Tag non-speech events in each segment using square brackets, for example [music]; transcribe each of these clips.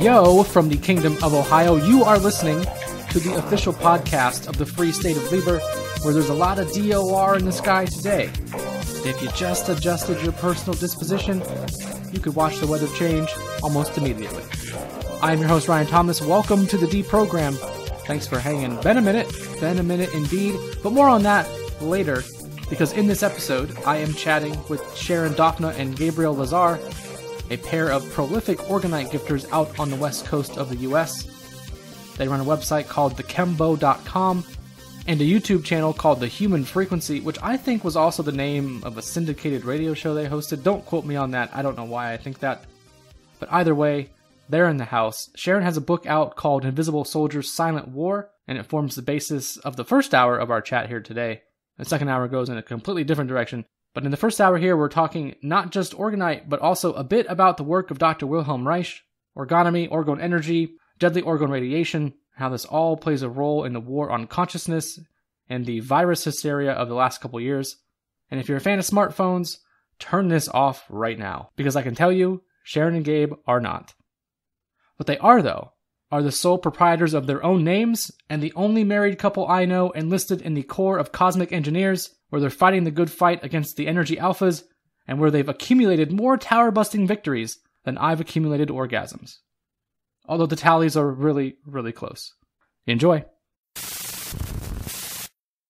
Yo, from the Kingdom of Ohio, you are listening to the official podcast of the Free State of Liber, where there's a lot of DOR in the sky today. If you just adjusted your personal disposition, you could watch the weather change almost immediately. I am your host, Ryan Thomas. Welcome to the D program. Thanks for hanging. Been a minute, been a minute indeed, but more on that later, because in this episode, I am chatting with Sharon Daphna and Gabriel Lazar a pair of prolific orgonite gifters out on the west coast of the US. They run a website called thechembow.com and a YouTube channel called The Human Frequency, which I think was also the name of a syndicated radio show they hosted. Don't quote me on that. I don't know why I think that. But either way, they're in the house. Sharon has a book out called Invisible Soldiers Silent War, and it forms the basis of the first hour of our chat here today. The second hour goes in a completely different direction. But in the first hour here, we're talking not just orgonite, but also a bit about the work of Dr. Wilhelm Reich, orgonomy, orgone energy, deadly orgone radiation, how this all plays a role in the war on consciousness and the virus hysteria of the last couple years. And if you're a fan of smartphones, turn this off right now, because I can tell you, Sharon and Gabe are not. What they are, though, are the sole proprietors of their own names and the only married couple I know enlisted in the Corps of Cosmic Engineers, where they're fighting the good fight against the Energy Alphas, and where they've accumulated more tower busting victories than I've accumulated orgasms. Although the tallies are really, really close. Enjoy.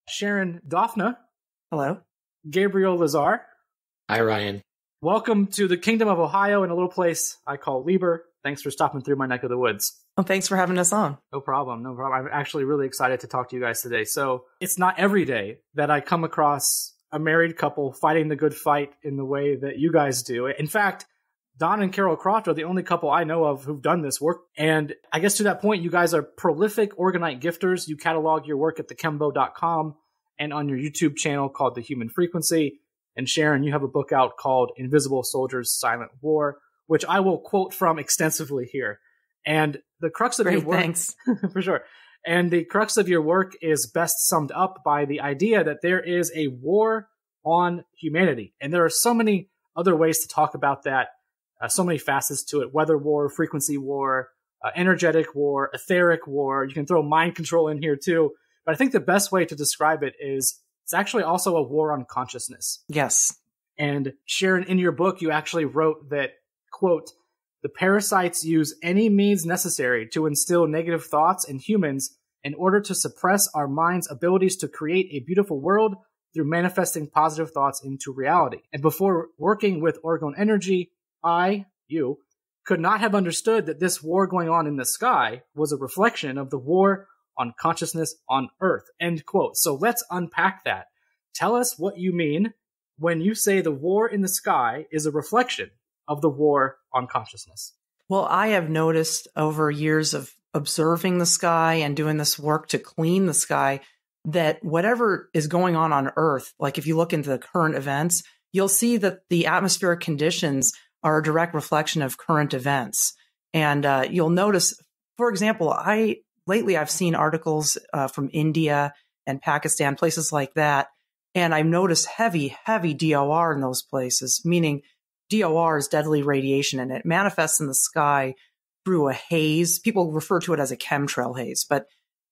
Sharon Daphna. Hello. Gabriel Lazar. Hi, Ryan. Welcome to the Kingdom of Ohio in a little place I call Liber. Thanks for stopping through my neck of the woods. Well, thanks for having us on. No problem. No problem. I'm actually really excited to talk to you guys today. So it's not every day that I come across a married couple fighting the good fight in the way that you guys do. In fact, Don and Carol Croft are the only couple I know of who've done this work. And I guess to that point, you guys are prolific orgonite gifters. You catalog your work at thechembow.com and on your YouTube channel called The Human Frequency. And Sharon, you have a book out called Invisible Soldiers Silent War which I will quote from extensively here. And the crux of Great, your work, thanks. [laughs] for sure. And the crux of your work is best summed up by the idea that there is a war on humanity. And there are so many other ways to talk about that, uh, so many facets to it weather war, frequency war, uh, energetic war, etheric war. You can throw mind control in here too. But I think the best way to describe it is it's actually also a war on consciousness. Yes. And Sharon, in your book, you actually wrote that quote, the parasites use any means necessary to instill negative thoughts in humans in order to suppress our mind's abilities to create a beautiful world through manifesting positive thoughts into reality. And before working with Orgone Energy, I, you, could not have understood that this war going on in the sky was a reflection of the war on consciousness on Earth. End quote. So let's unpack that. Tell us what you mean when you say the war in the sky is a reflection of the war on consciousness? Well, I have noticed over years of observing the sky and doing this work to clean the sky that whatever is going on on Earth, like if you look into the current events, you'll see that the atmospheric conditions are a direct reflection of current events. And uh, you'll notice, for example, I lately I've seen articles uh, from India and Pakistan, places like that, and I've noticed heavy, heavy DOR in those places, meaning DOR is deadly radiation and it manifests in the sky through a haze. People refer to it as a chemtrail haze, but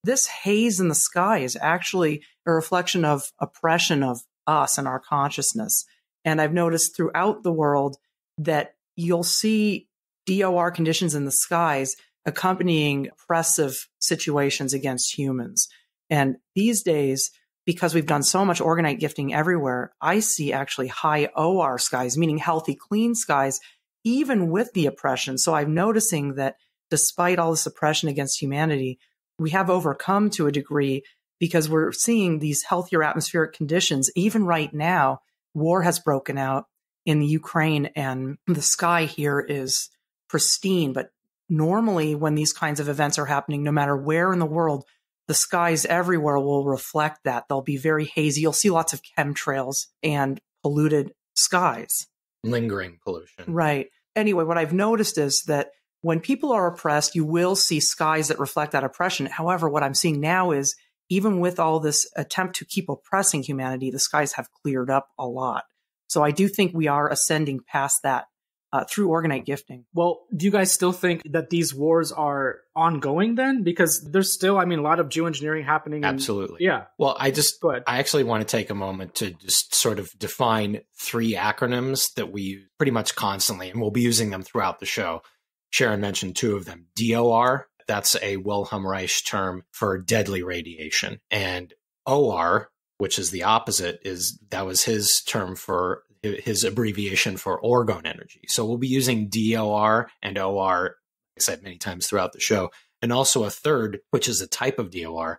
this haze in the sky is actually a reflection of oppression of us and our consciousness. And I've noticed throughout the world that you'll see DOR conditions in the skies accompanying oppressive situations against humans. And these days, because we've done so much orgonite gifting everywhere, I see actually high OR skies, meaning healthy, clean skies, even with the oppression. So I'm noticing that despite all this oppression against humanity, we have overcome to a degree because we're seeing these healthier atmospheric conditions. Even right now, war has broken out in the Ukraine and the sky here is pristine. But normally, when these kinds of events are happening, no matter where in the world, the skies everywhere will reflect that. They'll be very hazy. You'll see lots of chemtrails and polluted skies. Lingering pollution. Right. Anyway, what I've noticed is that when people are oppressed, you will see skies that reflect that oppression. However, what I'm seeing now is even with all this attempt to keep oppressing humanity, the skies have cleared up a lot. So I do think we are ascending past that uh, through orgonite gifting. Well, do you guys still think that these wars are ongoing then? Because there's still, I mean, a lot of geoengineering happening. in- Absolutely. yeah. Well, I just Go ahead. I actually want to take a moment to just sort of define three acronyms that we use pretty much constantly, and we'll be using them throughout the show. Sharon mentioned two of them. DOR, that's a Wilhelm Reich term for deadly radiation, and OR, which is the opposite, is that was his term for his abbreviation for orgone energy. So we'll be using DOR and OR, I said many times throughout the show, and also a third, which is a type of DOR,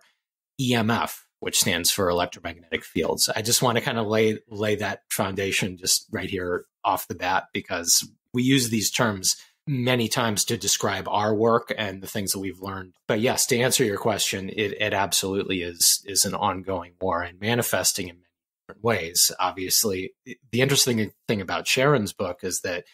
EMF, which stands for electromagnetic fields. I just want to kind of lay lay that foundation just right here off the bat because we use these terms many times to describe our work and the things that we've learned. But yes, to answer your question, it, it absolutely is is an ongoing war and manifesting in ways. Obviously, the interesting thing about Sharon's book is that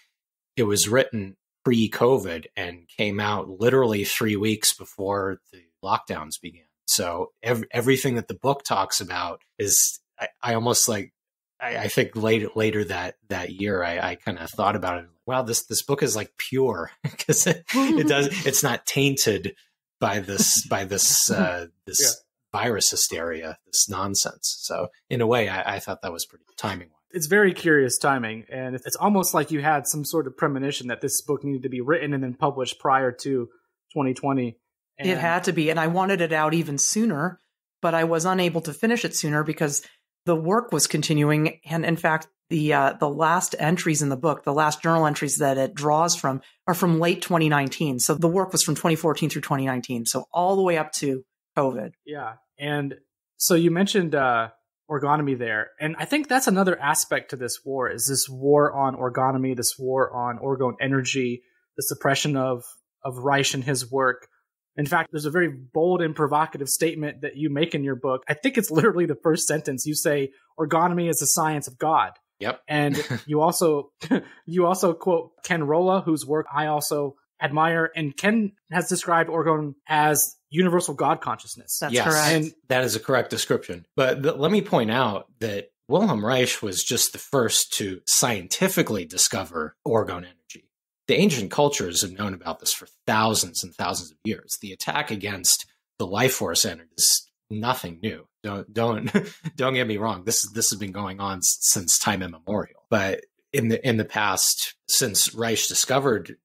it was written pre-COVID and came out literally three weeks before the lockdowns began. So ev- everything that the book talks about is, I, I almost like, I, I think later later that that year, I, I kind of thought about it. Wow, this this book is like pure [laughs] because it, it does. [laughs] It's not tainted by this by this uh, this Yeah. Virus hysteria, this nonsense. So in a way, I, I thought that was pretty timing. It's very curious timing, and it's it's almost like you had some sort of premonition that this book needed to be written and then published prior to 2020. And It had to be, and I wanted it out even sooner, but I was unable to finish it sooner because the work was continuing. And in fact, the uh, the last entries in the book, the last journal entries that it draws from, are from late 2019. So the work was from 2014 through 2019, so all the way up to COVID. Yeah. And so you mentioned uh, orgonomy there. And I think that's another aspect to this war is this war on orgonomy, this war on orgone energy, the suppression of, of Reich and his work. In fact, there's a very bold and provocative statement that you make in your book. I think it's [laughs] literally the first sentence. You say orgonomy is the science of God. Yep. And [laughs] you also [laughs] you also quote Ken Rohla, whose work I also admire. And Ken has described orgone as universal God consciousness. That's Yes. correct. And That is a correct description. But th- let me point out that Wilhelm Reich was just the first to scientifically discover orgone energy. The ancient cultures have known about this for thousands and thousands of years. The attack against the life force energy is nothing new. Don't don't [laughs] don't get me wrong. This this has been going on since time immemorial. But in the in the past, since Reich discovered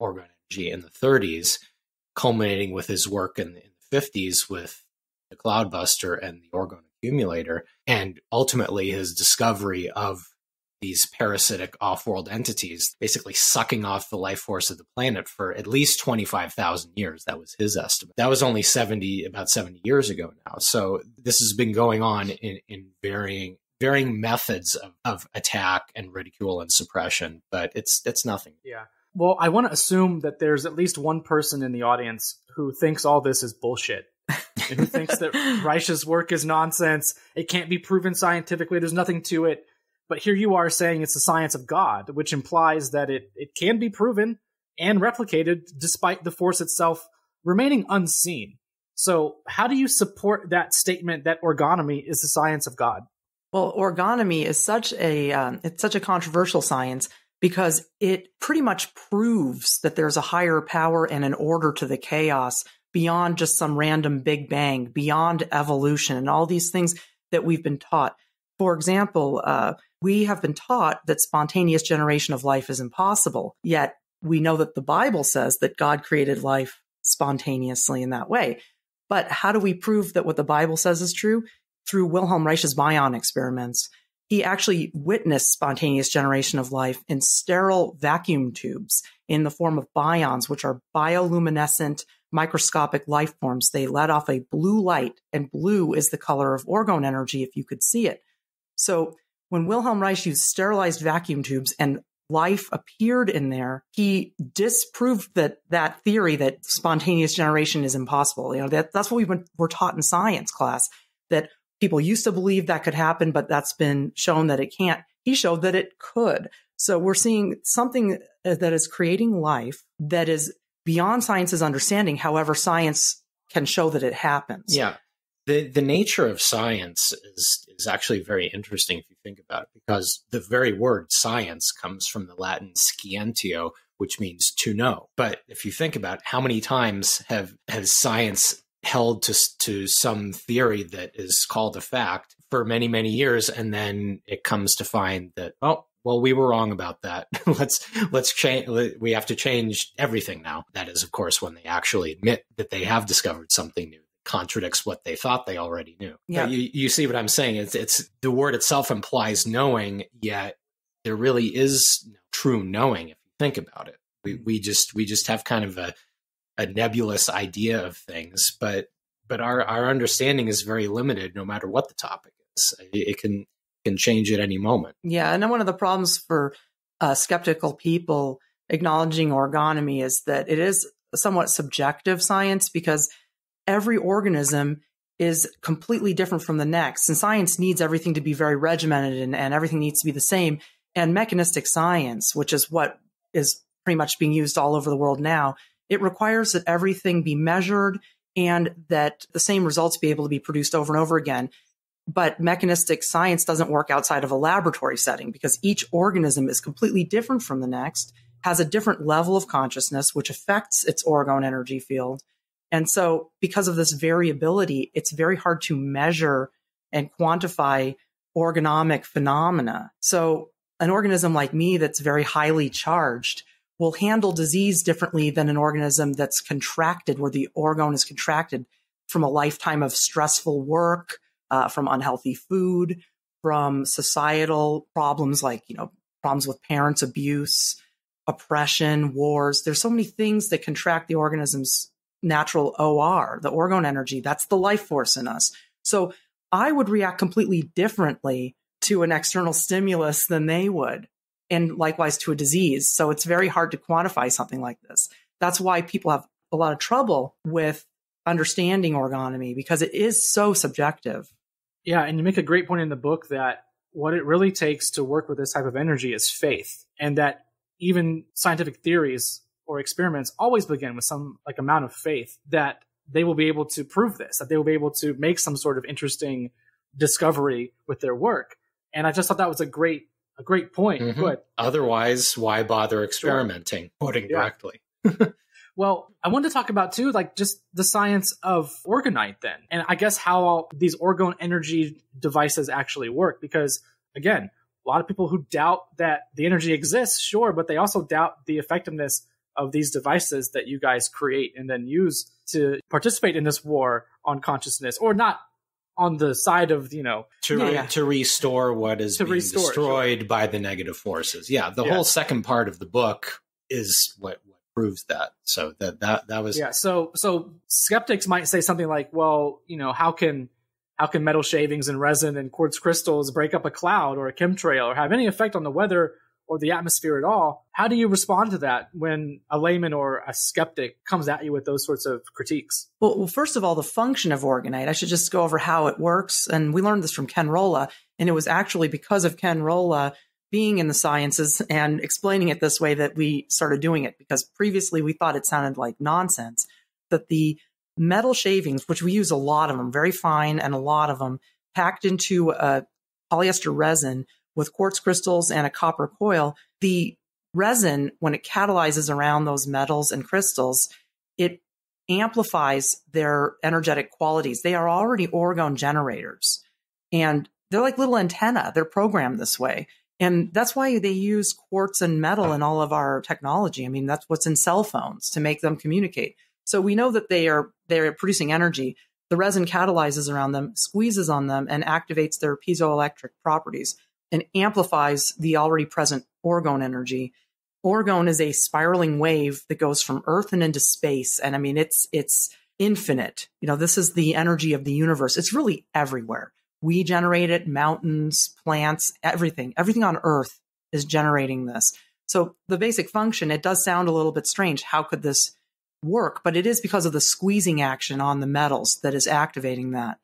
orgone energy in the 30s, culminating with his work in, in the 50s with the Cloudbuster and the Orgone accumulator, and ultimately his discovery of these parasitic off-world entities, basically sucking off the life force of the planet for at least 25,000 years. That was his estimate. That was only 70, about 70 years ago now. So this has been going on in, in varying varying methods of, of attack and ridicule and suppression, but it's it's nothing. Yeah. Well, I want to assume that there's at least one person in the audience who thinks all this is bullshit. and who thinks that [laughs] Reich's work is nonsense. It can't be proven scientifically. There's nothing to it. But here you are saying it's the science of God, which implies that it, it can be proven and replicated despite the force itself remaining unseen. So, how do you support that statement that orgonomy is the science of God? Well, orgonomy is such a um, it's such a controversial science because it pretty much proves that there's a higher power and an order to the chaos beyond just some random big bang, beyond evolution and all these things that we've been taught. For example, uh, we have been taught that spontaneous generation of life is impossible. Yet we know that the Bible says that God created life spontaneously in that way. But how do we prove that what the Bible says is true? Through Wilhelm Reich's bion experiments. He actually witnessed spontaneous generation of life in sterile vacuum tubes in the form of bions, which are bioluminescent microscopic life forms. They let off a blue light, and blue is the color of orgone energy if you could see it. So when Wilhelm Reich used sterilized vacuum tubes and life appeared in there, he disproved that that theory that spontaneous generation is impossible. You know, that, that's what we've been, we're taught in science class that people used to believe that could happen, but that's been shown that it can't. He showed that it could. So we're seeing something uh, that is creating life that is beyond science's understanding. However, science can show that it happens. Yeah. The the nature of science is is actually very interesting if you think about it, because the very word science comes from the Latin scientio, which means to know. But if you think about it, how many times have has science held to to some theory that is called a fact for many many years, and then it comes to find that oh well we were wrong about that. [laughs] Let's let's change we have to change everything now. That is of course when they actually admit that they have discovered something new that contradicts what they thought they already knew. Yeah. you, you see what i'm saying? It's it's the word itself implies knowing yet there really is no true knowing if you think about it. We we just we just have kind of a a nebulous idea of things but but our our understanding is very limited no matter what the topic is it can can change at any moment. Yeah, and then one of the problems for uh, skeptical people acknowledging orgonomy is that it is somewhat subjective science because every organism is completely different from the next. And science needs everything to be very regimented and, and everything needs to be the same. And mechanistic science, which is what is pretty much being used all over the world now, it requires that everything be measured and that the same results be able to be produced over and over again. But mechanistic science doesn't work outside of a laboratory setting because each organism is completely different from the next, has a different level of consciousness, which affects its orgone energy field. And so, because of this variability, it's very hard to measure and quantify orgonomic phenomena. So, an organism like me that's very highly charged will handle disease differently than an organism that's contracted, where the orgone is contracted from a lifetime of stressful work, uh, from unhealthy food, from societal problems like, you know, problems with parents, abuse, oppression, wars. There's so many things that contract the organism's natural OR, the orgone energy. That's the life force in us. So I would react completely differently to an external stimulus than they would, and likewise to a disease. So it's very hard to quantify something like this. That's why people have a lot of trouble with understanding orgonomy because it is so subjective. Yeah, and you make a great point in the book that what it really takes to work with this type of energy is faith, and that even scientific theories or experiments always begin with some like amount of faith that they will be able to prove this, that they will be able to make some sort of interesting discovery with their work. And I just thought that was a great a great point. Mm-hmm. But otherwise, why bother experimenting? Sure. Putting yeah. directly. [laughs] [laughs] Well, I wanted to talk about too, like just the science of orgonite then, and I guess how these orgone energy devices actually work. Because again, a lot of people who doubt that the energy exists, sure, but they also doubt the effectiveness of these devices that you guys create and then use to participate in this war on consciousness, or not on the side of you know to yeah. to restore what is to being restore, destroyed sure. by the negative forces. Yeah, the yeah. whole second part of the book is what, what proves that. So that that that was yeah. So so skeptics might say something like, well, you know, how can how can metal shavings and resin and quartz crystals break up a cloud or a chemtrail or have any effect on the weather or the atmosphere at all? How do you respond to that when a layman or a skeptic comes at you with those sorts of critiques? Well, well first of all, the function of orgonite, I should just go over how it works. And we learned this from Ken Rohla, and it was actually because of Ken Rohla being in the sciences and explaining it this way that we started doing it because previously we thought it sounded like nonsense that the metal shavings which we use a lot of them very fine and a lot of them packed into a polyester resin with quartz crystals and a copper coil the resin when it catalyzes around those metals and crystals it amplifies their energetic qualities they are already orgone generators and they're like little antenna they're programmed this way and that's why they use quartz and metal in all of our technology. I mean, that's what's in cell phones to make them communicate. So we know that they are they're producing energy. The resin catalyzes around them, squeezes on them, and activates their piezoelectric properties and amplifies the already present orgone energy. Orgone is a spiraling wave that goes from Earth and into space. And I mean, it's it's infinite. You know, this is the energy of the universe. It's really everywhere. We generate it, mountains, plants, everything, everything on earth is generating this. So the basic function, it does sound a little bit strange. How could this work? But it is because of the squeezing action on the metals that is activating that.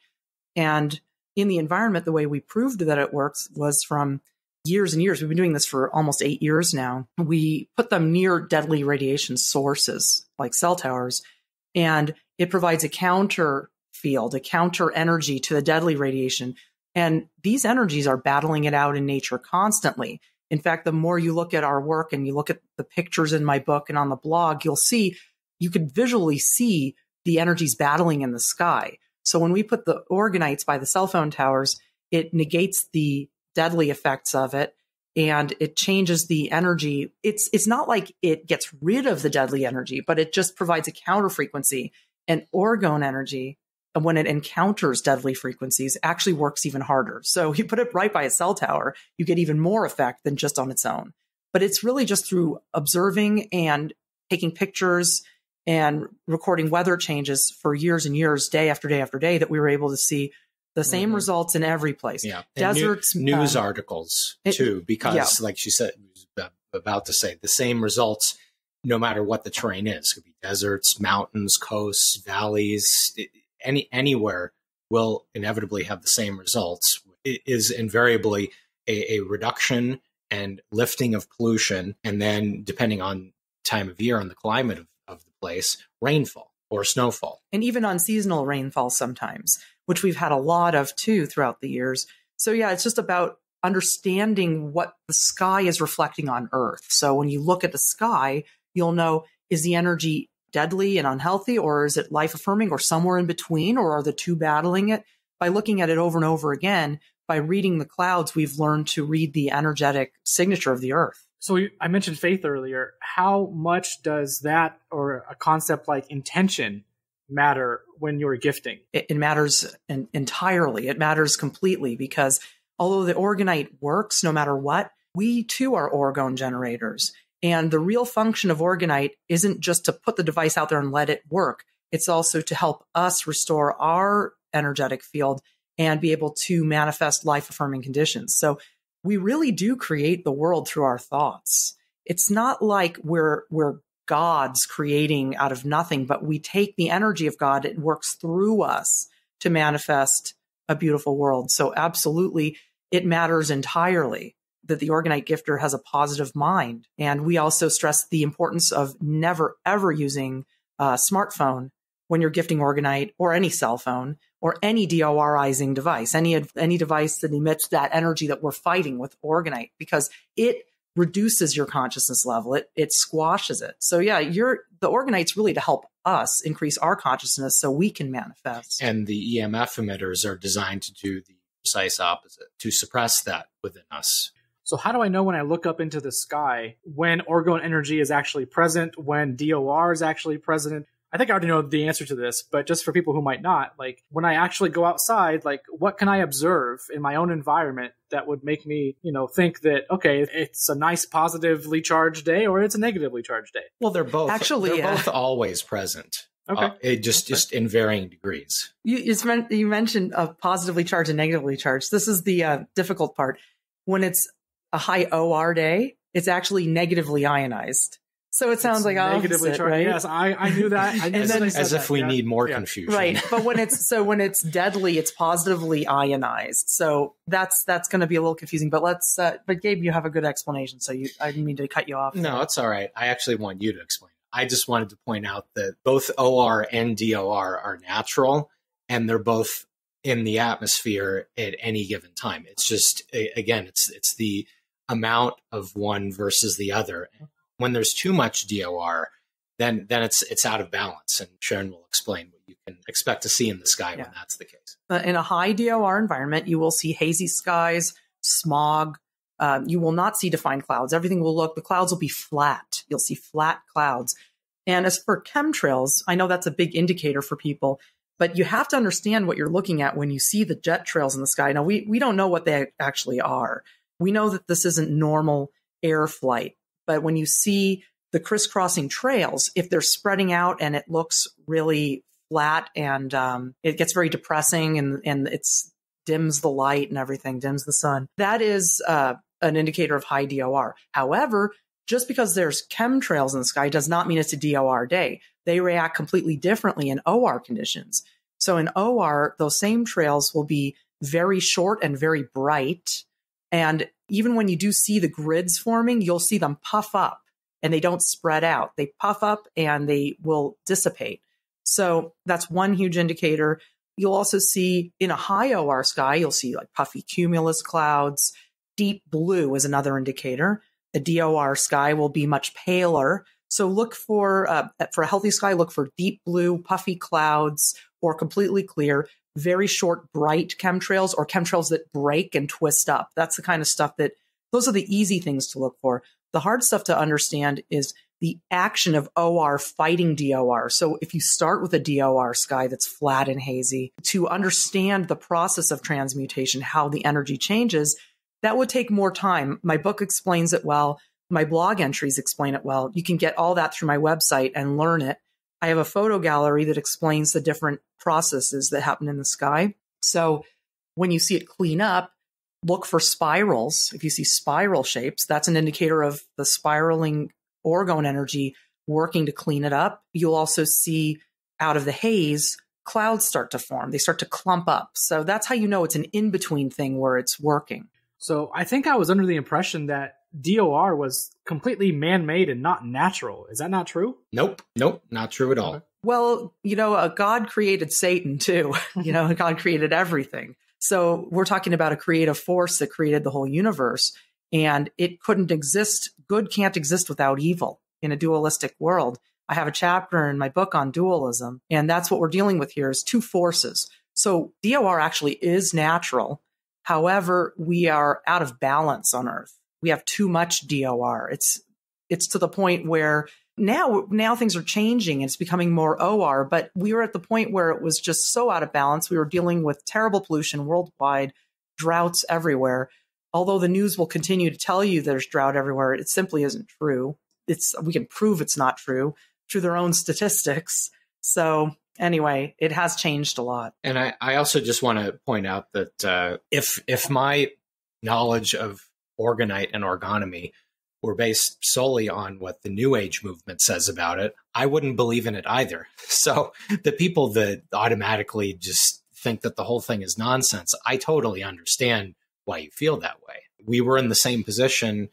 And in the environment, the way we proved that it works was from years and years. We've been doing this for almost eight years now. We put them near deadly radiation sources like cell towers, and it provides a counter field, a counter energy to the deadly radiation. And these energies are battling it out in nature constantly. In fact, the more you look at our work and you look at the pictures in my book and on the blog, you'll see you can visually see the energies battling in the sky. So when we put the orgonites by the cell phone towers, it negates the deadly effects of it and it changes the energy. It's it's not like it gets rid of the deadly energy, but it just provides a counter frequency. And orgone energy, when it encounters deadly frequencies, actually works even harder. So [laughs] you put it right by a cell tower, you get even more effect than just on its own. But it's really just through observing and taking pictures and recording weather changes for years and years, day after day after day, that we were able to see the same mm-hmm. results in every place. Yeah, deserts, new, news uh, articles too, because yeah. like she said, about to say the same results, no matter what the terrain is. It could be deserts, mountains, coasts, valleys, any anywhere will inevitably have the same results. It is invariably a, a reduction and lifting of pollution, and then depending on time of year and the climate of, place, rainfall or snowfall. And even on seasonal rainfall sometimes, which we've had a lot of too throughout the years. So, yeah, it's just about understanding what the sky is reflecting on Earth. So, when you look at the sky, you'll know is the energy deadly and unhealthy, or is it life affirming, or somewhere in between, or are the two battling it? By looking at it over and over again, by reading the clouds, we've learned to read the energetic signature of the Earth. So I mentioned faith earlier. How much does that or a concept like intention matter when you're gifting? It, it matters in, entirely. It matters completely because although the orgonite works no matter what, we too are orgone generators. And the real function of orgonite isn't just to put the device out there and let it work. It's also to help us restore our energetic field and be able to manifest life affirming conditions. So we really do create the world through our thoughts. It's not like we're, we're gods creating out of nothing, but we take the energy of God. It works through us to manifest a beautiful world. So absolutely, it matters entirely that the orgonite gifter has a positive mind. And we also stress the importance of never ever using a smartphone when you're gifting orgonite or any cell phone or any DORizing device, any any device that emits that energy that we're fighting with orgonite, because it reduces your consciousness level. It it squashes it. So yeah, you're the orgonite's really to help us increase our consciousness so we can manifest. And the EMF emitters are designed to do the precise opposite, to suppress that within us. So how do I know when I look up into the sky when orgone energy is actually present, when DOR is actually present? I think I already know the answer to this, but just for people who might not, like when I actually go outside, like what can I observe in my own environment that would make me, you know, think that okay, it's a nice positively charged day or it's a negatively charged day? Well, they're both actually they're yeah. both always present. Okay, uh, it just just in varying degrees. You you mentioned a positively charged and negatively charged. This is the uh, difficult part. When it's a high OR day, it's actually negatively ionized. So it sounds it's like negatively opposite, charged. Right? Yes, I, I knew that. [laughs] I, as, then, as if that, we yeah. need more yeah. confusion, right? [laughs] But when it's so when it's deadly, it's positively ionized. So that's that's going to be a little confusing. But let's. Uh, but Gabe, you have a good explanation. So you, I didn't mean to cut you off. No, it's all right. I actually want you to explain. I just wanted to point out that both OR and DOR are natural, and they're both in the atmosphere at any given time. It's just again, it's it's the amount of one versus the other when there's too much DOR, then then it's it's out of balance. And Sharon will explain what you can expect to see in the sky yeah. when that's the case. Uh, in a high DOR environment, you will see hazy skies, smog. Um, you will not see defined clouds. Everything will look, the clouds will be flat. You'll see flat clouds. And as for chemtrails, I know that's a big indicator for people, but you have to understand what you're looking at when you see the jet trails in the sky. Now, we, we don't know what they actually are. We know that this isn't normal air flight. But when you see the crisscrossing trails, if they're spreading out and it looks really flat and um, it gets very depressing and, and it's dims the light and everything, dims the sun, that is uh, an indicator of high DOR. However, just because there's chemtrails in the sky does not mean it's a DOR day. They react completely differently in OR conditions. So in OR, those same trails will be very short and very bright. And even when you do see the grids forming, you'll see them puff up and they don't spread out. They puff up and they will dissipate. So that's one huge indicator. You'll also see in a high OR sky, you'll see like puffy cumulus clouds. Deep blue is another indicator. The DOR sky will be much paler. So look for uh, for a healthy sky, look for deep blue, puffy clouds, or completely clear. Very short, bright chemtrails or chemtrails that break and twist up. That's the kind of stuff that those are the easy things to look for. The hard stuff to understand is the action of OR fighting DOR. So if you start with a DOR sky that's flat and hazy, to understand the process of transmutation, how the energy changes, that would take more time. My book explains it well. My blog entries explain it well. You can get all that through my website and learn it. I have a photo gallery that explains the different processes that happen in the sky. So when you see it clean up, look for spirals. If you see spiral shapes, that's an indicator of the spiraling orgone energy working to clean it up. You'll also see out of the haze, clouds start to form. They start to clump up. So that's how you know it's an in between thing where it's working. So I think I was under the impression that DOR was completely man made and not natural. Is that not true? Nope. Nope. Not true at all. Well, you know, uh, God created Satan too. [laughs] you know, [laughs] God created everything. So we're talking about a creative force that created the whole universe and it couldn't exist. Good can't exist without evil in a dualistic world. I have a chapter in my book on dualism, and that's what we're dealing with here is two forces. So DOR actually is natural. However, we are out of balance on Earth. We have too much DOR. It's it's to the point where now now things are changing it's becoming more OR, but we were at the point where it was just so out of balance. We were dealing with terrible pollution worldwide, droughts everywhere although the news will continue to tell you there's drought everywhere, it simply isn't true. It's we can prove it's not true through their own statistics. So anyway, it has changed a lot. And I, I also just want to point out that uh, if if my knowledge of orgonite and orgonomy were based solely on what the New Age movement says about it, I wouldn't believe in it either. [laughs] So the people that automatically just think that the whole thing is nonsense, I totally understand why you feel that way. We were in the same position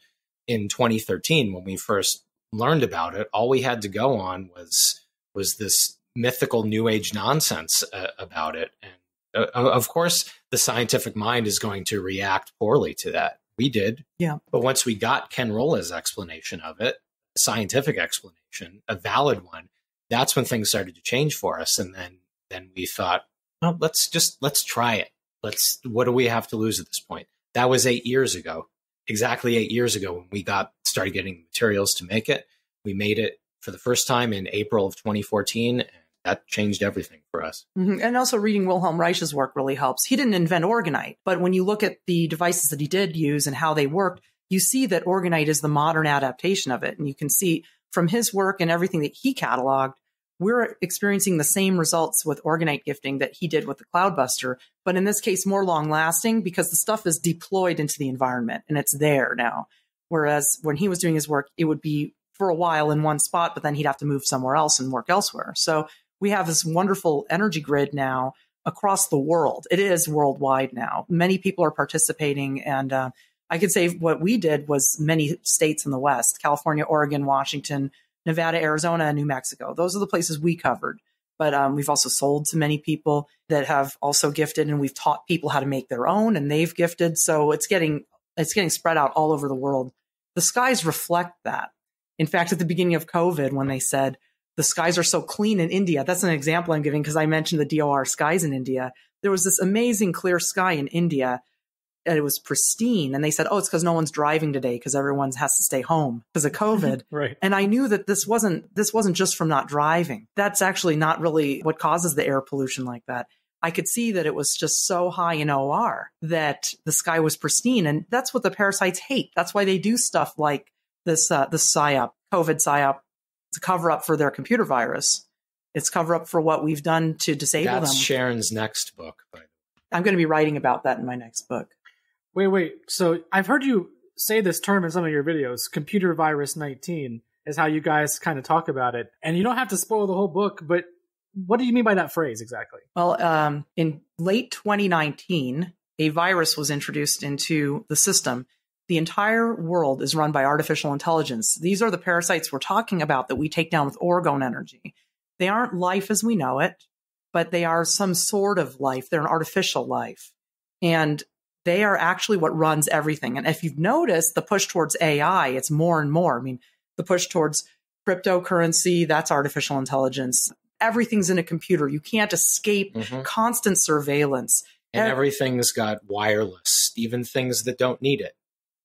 in 2013 when we first learned about it. All we had to go on was was this mythical new age nonsense uh, about it. And uh, of course, the scientific mind is going to react poorly to that. We did. Yeah. But once we got Ken Rohla's explanation of it, scientific explanation, a valid one, that's when things started to change for us. And then then we thought, well, let's just let's try it. Let's, what do we have to lose at this point? That was eight years ago, exactly eight years ago when we got, started getting materials to make it. We made it for the first time in April of 2014. That changed everything for us. Mm-hmm. And also reading Wilhelm Reich's work really helps. He didn't invent orgonite, but when you look at the devices that he did use and how they worked, you see that orgonite is the modern adaptation of it. And you can see from his work and everything that he cataloged we're experiencing the same results with orgonite gifting that he did with the cloudbuster but in this case more long lasting because the stuff is deployed into the environment and it's there now whereas when he was doing his work it would be for a while in one spot but then he'd have to move somewhere else and work elsewhere so we have this wonderful energy grid now across the world it is worldwide now many people are participating and uh, i could say what we did was many states in the west california oregon washington Nevada, Arizona, and New Mexico. Those are the places we covered. But um, we've also sold to many people that have also gifted, and we've taught people how to make their own, and they've gifted. So it's getting it's getting spread out all over the world. The skies reflect that. In fact, at the beginning of COVID, when they said the skies are so clean in India, that's an example I'm giving because I mentioned the DOR skies in India. There was this amazing clear sky in India and it was pristine. And they said, oh, it's because no one's driving today because everyone has to stay home because of [laughs] COVID. right. And I knew that this wasn't this wasn't just from not driving. That's actually not really what causes the air pollution like that. I could see that it was just so high in OR that the sky was pristine, and that's what the parasites hate. That's why they do stuff like this uh, this psyop, COVID psyop, to cover up for their computer virus. It's cover up for what we've done to disable That's them. Sharon's next book. I'm going to be writing about that in my next book. Wait, wait. So I've heard you say this term in some of your videos. Computer virus 19 is how you guys kind of talk about it. And you don't have to spoil the whole book, but what do you mean by that phrase exactly? Well, um, in late 2019, a virus was introduced into the system. The entire world is run by artificial intelligence. These are the parasites we're talking about that we take down with orgone energy. They aren't life as we know it. but they are some sort of life. They're an artificial life. And they are actually what runs everything. And if you've noticed the push towards AI, it's more and more. I mean, the push towards cryptocurrency, that's artificial intelligence. Everything's in a computer. You can't escape mm-hmm. constant surveillance. And everything's got wireless, even things that don't need it.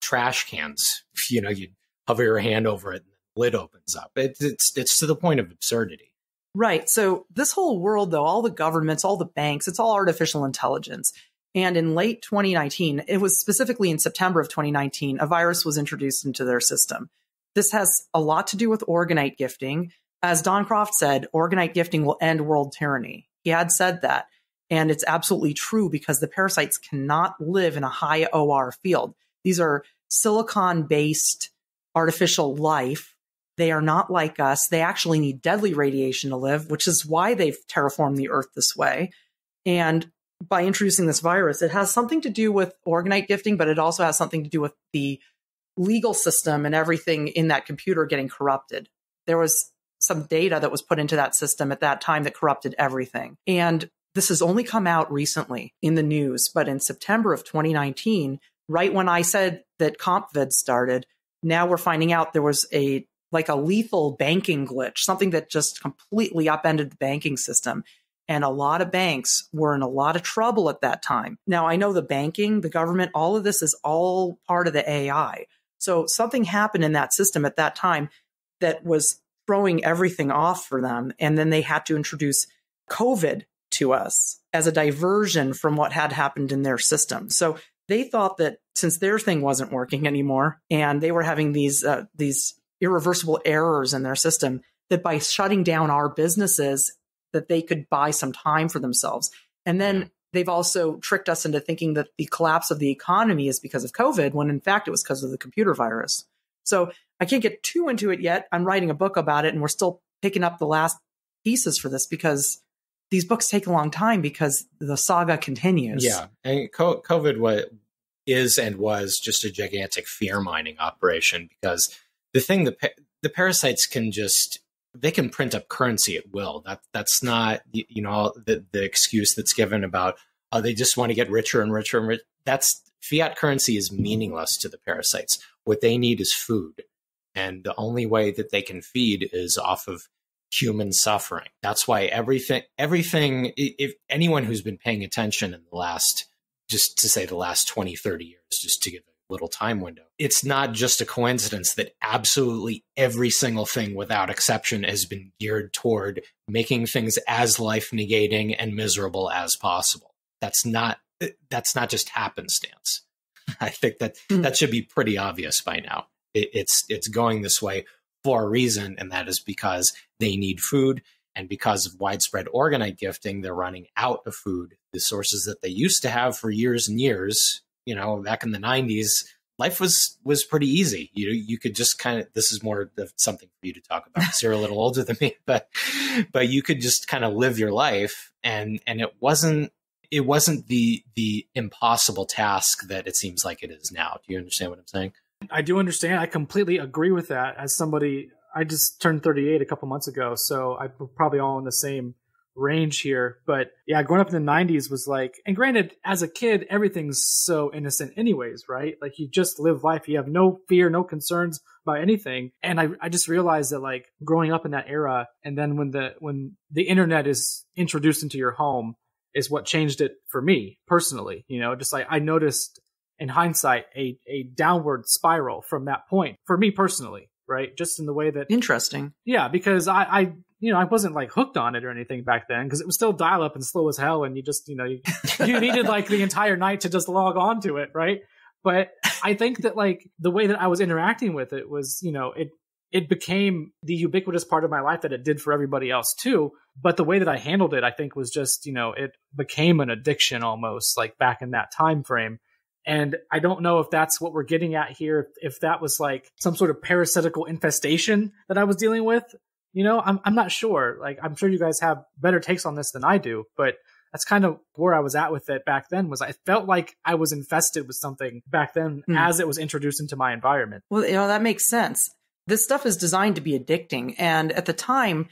Trash cans, you know, you hover your hand over it and the lid opens up. It, it's, it's to the point of absurdity. Right. So this whole world, though, all the governments, all the banks, it's all artificial intelligence. And in late 2019, it was specifically in September of 2019, a virus was introduced into their system. This has a lot to do with orgonite gifting. As Don Croft said, orgonite gifting will end world tyranny. He had said that. And it's absolutely true because the parasites cannot live in a high OR field. These are silicon based artificial life. They are not like us. They actually need deadly radiation to live, which is why they've terraformed the earth this way. And by introducing this virus, it has something to do with orgonite gifting, but it also has something to do with the legal system and everything in that computer getting corrupted. There was some data that was put into that system at that time that corrupted everything. And this has only come out recently in the news, but in September of 2019, right when I said that CompVid started, now we're finding out there was a like a lethal banking glitch, something that just completely upended the banking system. And a lot of banks were in a lot of trouble at that time. Now, I know the banking, the government, all of this is all part of the AI. So something happened in that system at that time that was throwing everything off for them. And then they had to introduce COVID to us as a diversion from what had happened in their system. So they thought that since their thing wasn't working anymore and they were having these uh, these irreversible errors in their system, that by shutting down our businesses, that they could buy some time for themselves. And then they've also tricked us into thinking that the collapse of the economy is because of COVID, when in fact it was because of the computer virus. So I can't get too into it yet. I'm writing a book about it, and we're still picking up the last pieces for this because these books take a long time because the saga continues. Yeah, and COVID is and was just a gigantic fear mining operation because the thing the the parasites can just they can print up currency at will. That that's not you know the the excuse that's given about oh they just want to get richer and richer and rich. That's fiat currency is meaningless to the parasites. What they need is food, and the only way that they can feed is off of human suffering. That's why everything, everything, if anyone who's been paying attention in the last, just to say the last 20, 30 years, just to give a little time window, it's not just a coincidence that absolutely every single thing without exception has been geared toward making things as life negating and miserable as possible. That's not, that's not just happenstance. [laughs] I think that mm. that should be pretty obvious by now. It, it's, it's going this way for a reason, and that is because they need food. And because of widespread orgonite gifting, they're running out of food. The sources that they used to have for years and years, you know, back in the 90s, life was was pretty easy. You you could just kind of this is more of something for you to talk about because you're a little older than me, [laughs] but but you could just kind of live your life and and it wasn't it wasn't the the impossible task that it seems like it is now. Do you understand what I'm saying? I do understand. I completely agree with that. As somebody, I just turned 38 a couple months ago, so I'm probably all in the same range here. But yeah, growing up in the 90s was like, and granted, as a kid, everything's so innocent, anyways, right? Like you just live life, you have no fear, no concerns about anything. And I, I just realized that like growing up in that era, and then when the when the internet is introduced into your home, is what changed it for me personally. You know, just like I noticed in hindsight a a downward spiral from that point for me personally right? Just in the way that interesting. Yeah because i i you know i wasn't like hooked on it or anything back then because it was still dial up and slow as hell and you just you know you, [laughs] you needed like the entire night to just log on to it right? But i think that like the way that i was interacting with it was you know it it became the ubiquitous part of my life that it did for everybody else too. But the way that i handled it i think was just you know it became an addiction almost like back in that time frame and I don't know if that's what we're getting at here, if that was like some sort of parasitical infestation that I was dealing with. You know, I'm, I'm not sure. Like, I'm sure you guys have better takes on this than I do, but that's kind of where I was at with it back then was I felt like I was infested with something back then mm. as it was introduced into my environment. Well, you know, that makes sense. This stuff is designed to be addicting. And at the time,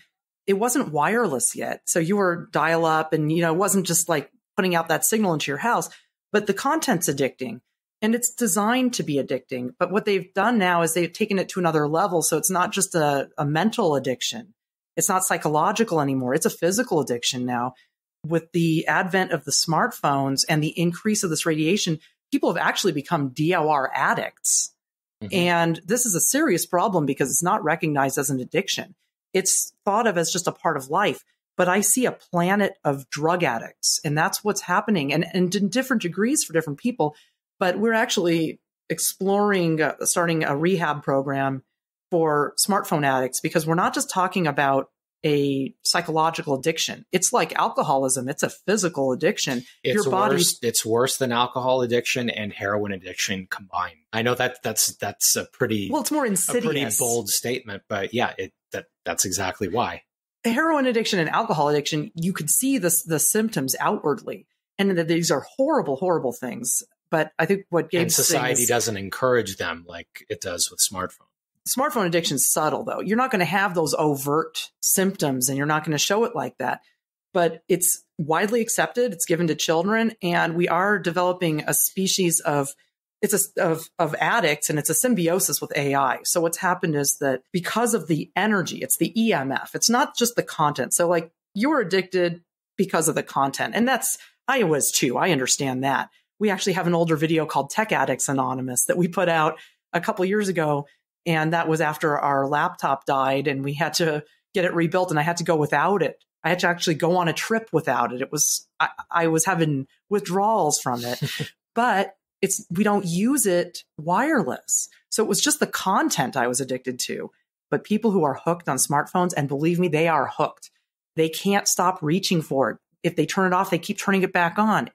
it wasn't wireless yet. So you were dial up and, you know, it wasn't just like putting out that signal into your house, but the content's addicting and it's designed to be addicting. But what they've done now is they've taken it to another level. So it's not just a, a mental addiction. It's not psychological anymore. It's a physical addiction now. With the advent of the smartphones and the increase of this radiation, people have actually become DOR addicts. Mm-hmm. And this is a serious problem because it's not recognized as an addiction. It's thought of as just a part of life. But I see a planet of drug addicts, and that's what's happening, and, and in different degrees for different people. But we're actually exploring uh, starting a rehab program for smartphone addicts because we're not just talking about a psychological addiction. It's like alcoholism. It's a physical addiction. It's Your body worse, it's worse than alcohol addiction and heroin addiction combined. I know that that's that's a pretty Well, it's more insidious. A pretty bold statement, but yeah, it that that's exactly why. Heroin addiction and alcohol addiction, you could see the the symptoms outwardly. And that these are horrible, horrible things. But I think what and society is, doesn't encourage them like it does with smartphones smartphone addiction is subtle though. You're not going to have those overt symptoms and you're not going to show it like that. But it's widely accepted. It's given to children and we are developing a species of it's a, of of addicts and it's a symbiosis with AI. So what's happened is that because of the energy, it's the EMF. It's not just the content. So like you're addicted because of the content. And that's I was too. I understand that. We actually have an older video called Tech Addicts Anonymous that we put out a couple years ago and that was after our laptop died and we had to get it rebuilt and I had to go without it. I had to actually go on a trip without it. It was, I, I was having withdrawals from it, [laughs] but it's, we don't use it wireless. So it was just the content I was addicted to. But people who are hooked on smartphones, and believe me, they are hooked. They can't stop reaching for it. If they turn it off, they keep turning it back on.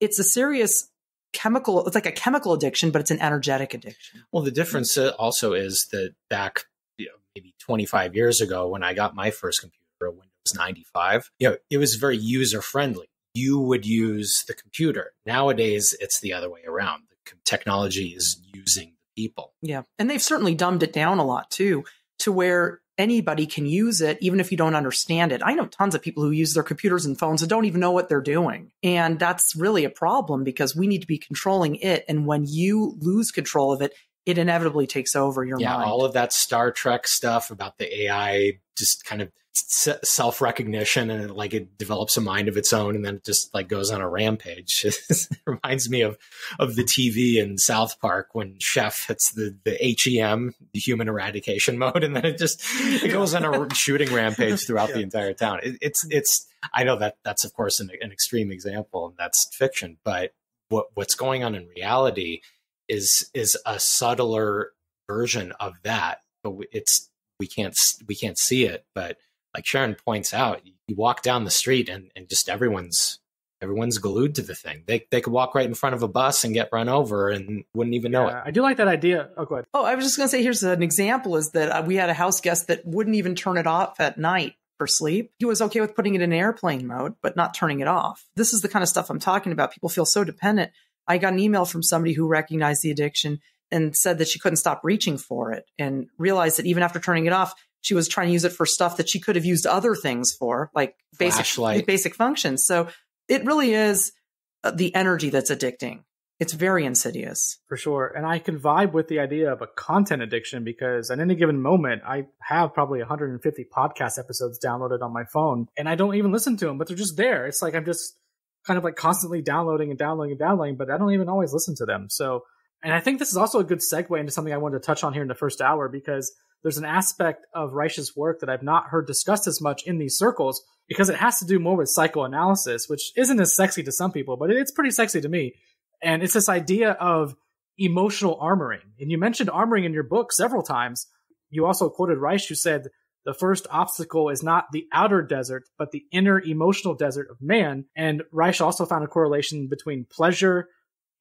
It's a serious chemical it's like a chemical addiction but it's an energetic addiction well the difference uh, also is that back you know, maybe 25 years ago when i got my first computer a windows 95 you know it was very user friendly you would use the computer nowadays it's the other way around the technology is using the people yeah and they've certainly dumbed it down a lot too to where anybody can use it, even if you don't understand it. I know tons of people who use their computers and phones and don't even know what they're doing. And that's really a problem because we need to be controlling it. And when you lose control of it, it inevitably takes over your yeah, mind. all of that Star Trek stuff about the AI just kind of self recognition and it, like it develops a mind of its own and then it just like goes on a rampage. [laughs] it reminds me of of the TV in South Park when Chef hits the the HEM, the human eradication [laughs] mode, and then it just it goes on a shooting rampage throughout yeah. the entire town. It, it's it's I know that that's of course an, an extreme example and that's fiction, but what what's going on in reality is is a subtler version of that, but it's we can't we can't see it, but like Sharon points out, you walk down the street and, and just everyone's everyone's glued to the thing. They they could walk right in front of a bus and get run over and wouldn't even know yeah, it. I do like that idea. Oh, go ahead. Oh, I was just going to say, here's an example: is that uh, we had a house guest that wouldn't even turn it off at night for sleep. He was okay with putting it in airplane mode, but not turning it off. This is the kind of stuff I'm talking about. People feel so dependent. I got an email from somebody who recognized the addiction and said that she couldn't stop reaching for it and realized that even after turning it off, she was trying to use it for stuff that she could have used other things for, like basic Flashlight. basic functions. So it really is uh, the energy that's addicting. It's very insidious. For sure. And I can vibe with the idea of a content addiction because at any given moment, I have probably 150 podcast episodes downloaded on my phone and I don't even listen to them, but they're just there. It's like I'm just kind of like constantly downloading and downloading and downloading, but I don't even always listen to them. So, and I think this is also a good segue into something I wanted to touch on here in the first hour because there's an aspect of Reich's work that I've not heard discussed as much in these circles because it has to do more with psychoanalysis, which isn't as sexy to some people, but it's pretty sexy to me. And it's this idea of emotional armoring. And you mentioned armoring in your book several times. You also quoted Reich, who said, the first obstacle is not the outer desert, but the inner emotional desert of man. And Reich also found a correlation between pleasure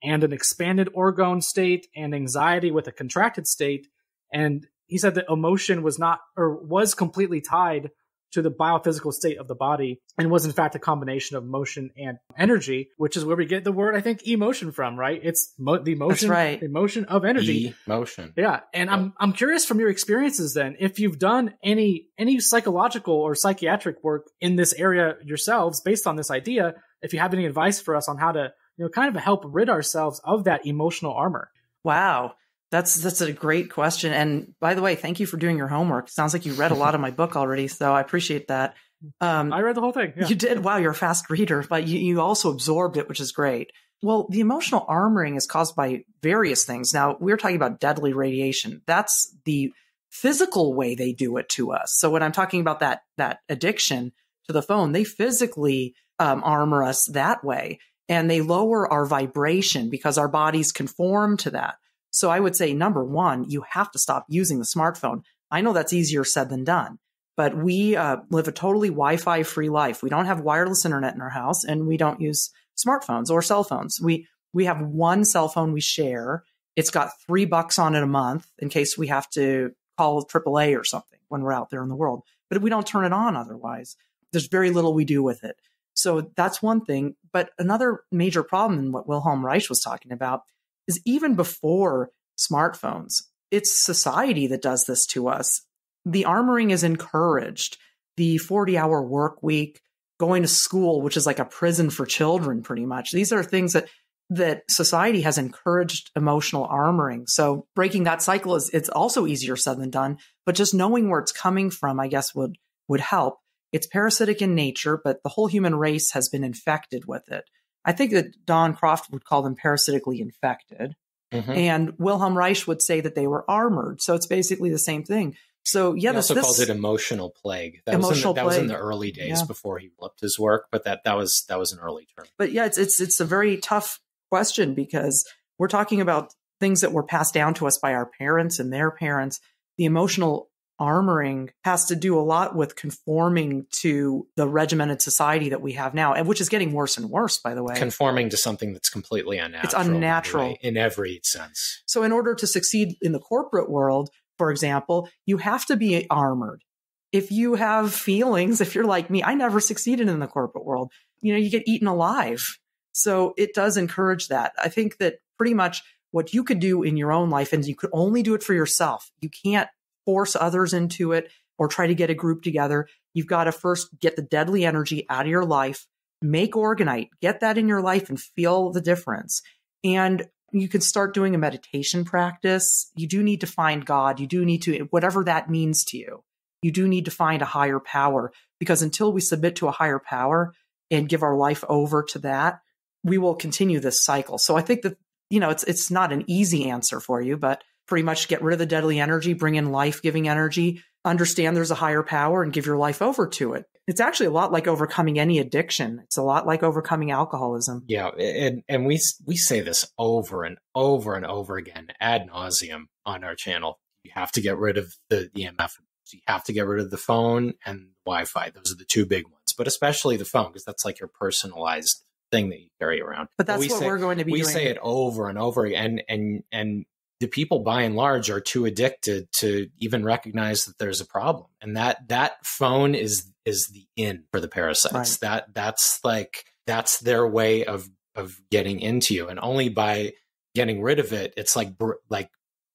and an expanded orgone state and anxiety with a contracted state. And he said that emotion was not or was completely tied to the biophysical state of the body and was in fact a combination of motion and energy, which is where we get the word I think emotion from, right? It's mo- the motion, right. the motion of energy. Emotion. Yeah, and I'm I'm curious from your experiences then if you've done any any psychological or psychiatric work in this area yourselves based on this idea. If you have any advice for us on how to you know kind of help rid ourselves of that emotional armor. Wow. That's that's a great question. And by the way, thank you for doing your homework. Sounds like you read a lot of my book already, so I appreciate that. Um, I read the whole thing. Yeah. You did. Wow, you're a fast reader, but you, you also absorbed it, which is great. Well, the emotional armoring is caused by various things. Now, we're talking about deadly radiation. That's the physical way they do it to us. So when I'm talking about that that addiction to the phone, they physically um, armor us that way, and they lower our vibration because our bodies conform to that. So I would say number one, you have to stop using the smartphone. I know that's easier said than done, but we uh, live a totally Wi-Fi free life. We don't have wireless internet in our house, and we don't use smartphones or cell phones. We we have one cell phone we share. It's got three bucks on it a month in case we have to call AAA or something when we're out there in the world. But we don't turn it on otherwise. There's very little we do with it. So that's one thing. But another major problem in what Wilhelm Reich was talking about is even before smartphones, it's society that does this to us. The armoring is encouraged. The 40 hour work week, going to school, which is like a prison for children, pretty much. These are things that that society has encouraged emotional armoring. So breaking that cycle is it's also easier said than done, but just knowing where it's coming from, I guess would would help. It's parasitic in nature, but the whole human race has been infected with it. I think that Don Croft would call them parasitically infected. Mm-hmm. And Wilhelm Reich would say that they were armored. So it's basically the same thing. So yeah, he this, also this, calls it emotional plague. That emotional was in the, that plague. was in the early days yeah. before he developed his work, but that that was that was an early term. But yeah, it's it's it's a very tough question because we're talking about things that were passed down to us by our parents and their parents. The emotional armoring has to do a lot with conforming to the regimented society that we have now, and which is getting worse and worse, by the way. Conforming to something that's completely unnatural. It's unnatural in every sense. So, in order to succeed in the corporate world, for example, you have to be armored. If you have feelings, if you're like me, I never succeeded in the corporate world. You know, you get eaten alive. So it does encourage that. I think that pretty much what you could do in your own life, and you could only do it for yourself. You can't force others into it or try to get a group together. You've got to first get the deadly energy out of your life, make orgonite, get that in your life and feel the difference. And you can start doing a meditation practice. You do need to find God. You do need to, whatever that means to you, you do need to find a higher power because until we submit to a higher power and give our life over to that, we will continue this cycle. So I think that, you know, it's, it's not an easy answer for you, but pretty much get rid of the deadly energy, bring in life giving energy, understand there's a higher power and give your life over to it. It's actually a lot like overcoming any addiction. It's a lot like overcoming alcoholism. Yeah, and and we we say this over and over and over again ad nauseum on our channel. You have to get rid of the EMF. You have to get rid of the phone and Wi-Fi. Those are the two big ones, but especially the phone because that's like your personalized thing that you carry around. But that's but we what say, we're going to be. We doing. say it over and over again, and and and the people by and large are too addicted to even recognize that there's a problem and that that phone is is the in for the parasites right. that that's like that's their way of of getting into you and only by getting rid of it it's like br- like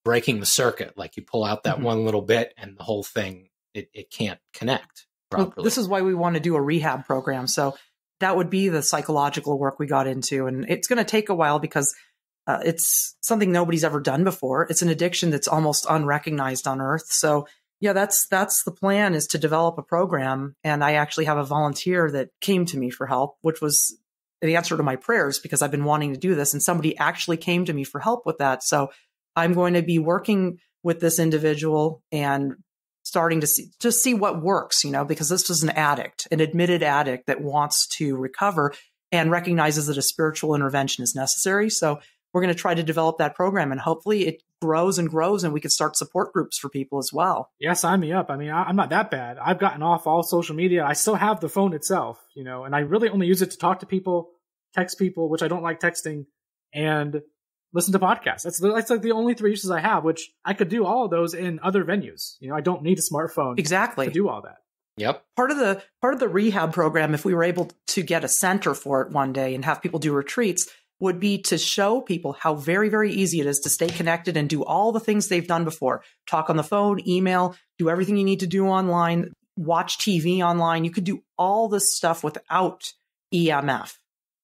breaking the circuit like you pull out that mm-hmm. one little bit and the whole thing it, it can't connect properly. Well, this is why we want to do a rehab program so that would be the psychological work we got into and it's going to take a while because uh, it's something nobody's ever done before. It's an addiction that's almost unrecognized on Earth. So yeah, that's that's the plan is to develop a program. And I actually have a volunteer that came to me for help, which was the answer to my prayers because I've been wanting to do this. And somebody actually came to me for help with that. So I'm going to be working with this individual and starting to see just see what works, you know, because this was an addict, an admitted addict that wants to recover and recognizes that a spiritual intervention is necessary. So we're going to try to develop that program and hopefully it grows and grows and we can start support groups for people as well. Yeah, sign me up. I mean, I, am not that bad. I've gotten off all social media. I still have the phone itself, you know, and I really only use it to talk to people, text people, which I don't like texting, and listen to podcasts. That's that's like the only three uses I have, which I could do all of those in other venues. You know, I don't need a smartphone exactly to do all that. Yep. Part of the part of the rehab program, if we were able to get a center for it one day and have people do retreats, would be to show people how very, very easy it is to stay connected and do all the things they've done before. Talk on the phone, email, do everything you need to do online, watch TV online. You could do all this stuff without EMF,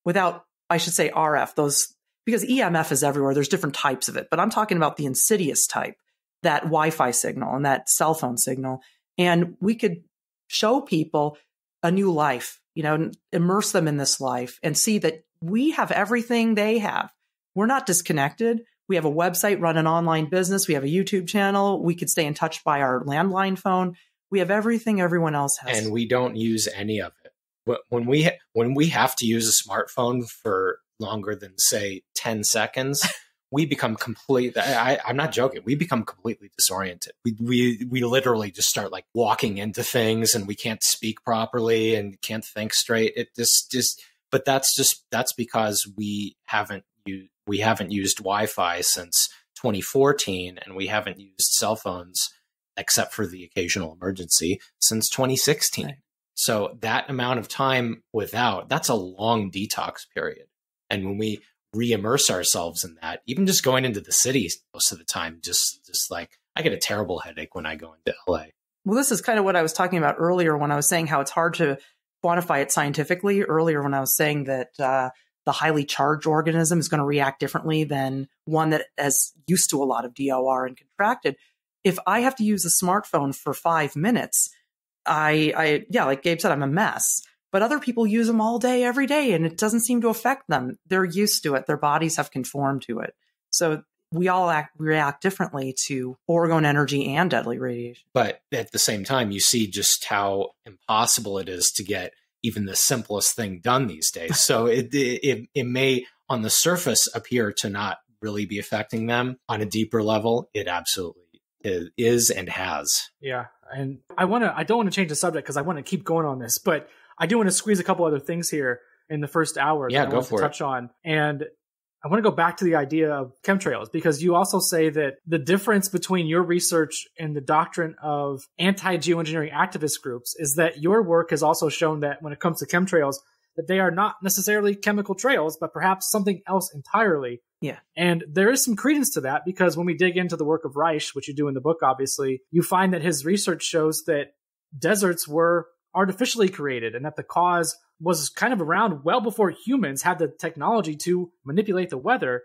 without, I should say, RF, those, because EMF is everywhere. There's different types of it, but I'm talking about the insidious type, that Wi Fi signal and that cell phone signal. And we could show people a new life, you know, immerse them in this life and see that we have everything they have. We're not disconnected. We have a website, run an online business. We have a YouTube channel. We could stay in touch by our landline phone. We have everything everyone else has. And we don't use any of it. When we when we have to use a smartphone for longer than say 10 seconds, [laughs] we become complete I, i'm not joking we become completely disoriented we, we we literally just start like walking into things and we can't speak properly and can't think straight it just just but that's just that's because we haven't used we haven't used wi-fi since 2014 and we haven't used cell phones except for the occasional emergency since 2016 right. so that amount of time without that's a long detox period. And when we re-immerse ourselves in that even just going into the city most of the time just just like i get a terrible headache when i go into la well this is kind of what i was talking about earlier when i was saying how it's hard to quantify it scientifically earlier when i was saying that uh, the highly charged organism is going to react differently than one that is used to a lot of dor and contracted if i have to use a smartphone for five minutes i i yeah like gabe said i'm a mess but other people use them all day, every day, and it doesn't seem to affect them. They're used to it. Their bodies have conformed to it. So we all act, react differently to orgone energy and deadly radiation. But at the same time, you see just how impossible it is to get even the simplest thing done these days. So [laughs] it, it, it may, on the surface, appear to not really be affecting them. On a deeper level, it absolutely is and has. Yeah. And I want to, I don't want to change the subject because I want to keep going on this, but I do want to squeeze a couple other things here in the first hour yeah, that I go want for to touch on. And I want to go back to the idea of chemtrails because you also say that the difference between your research and the doctrine of anti geoengineering activist groups is that your work has also shown that when it comes to chemtrails, that they are not necessarily chemical trails, but perhaps something else entirely. Yeah. And there is some credence to that because when we dig into the work of Reich, which you do in the book, obviously, you find that his research shows that deserts were artificially created and that the cause was kind of around well before humans had the technology to manipulate the weather.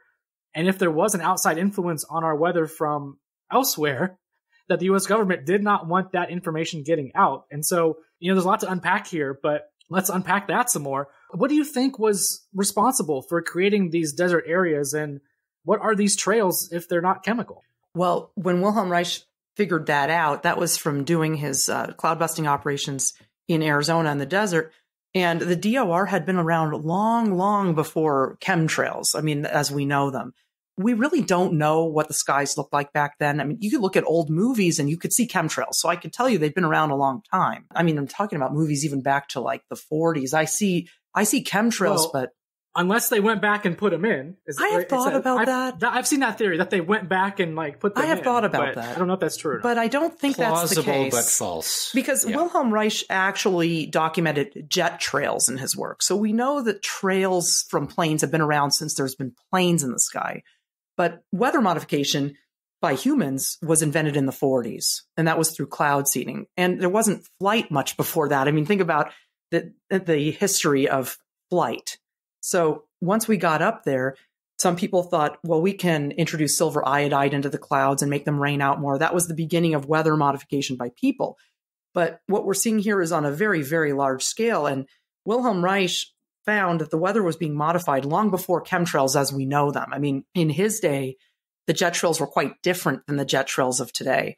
And if there was an outside influence on our weather from elsewhere, [laughs] that the US government did not want that information getting out. And so, you know, there's a lot to unpack here, but let's unpack that some more. What do you think was responsible for creating these desert areas and what are these trails if they're not chemical? Well, when Wilhelm Reich figured that out, that was from doing his uh, cloud busting operations in Arizona in the desert. And the DOR had been around long, long before chemtrails. I mean, as we know them. We really don't know what the skies looked like back then. I mean, you could look at old movies and you could see chemtrails. So I could tell you they've been around a long time. I mean, I'm talking about movies even back to like the 40s. I see, I see chemtrails, well, but unless they went back and put them in. Is, I have thought about I've, that. I've seen that theory that they went back and like put. I have in, thought about that. I don't know if that's true. But I don't think Plausible, that's the case. but false. Because yeah. Wilhelm Reich actually documented jet trails in his work, so we know that trails from planes have been around since there's been planes in the sky. But weather modification by humans was invented in the 40s, and that was through cloud seeding. And there wasn't flight much before that. I mean, think about the the history of flight. So once we got up there, some people thought, well, we can introduce silver iodide into the clouds and make them rain out more. That was the beginning of weather modification by people. But what we're seeing here is on a very, very large scale. And Wilhelm Reich found that the weather was being modified long before chemtrails as we know them. I mean, in his day, the jet trails were quite different than the jet trails of today.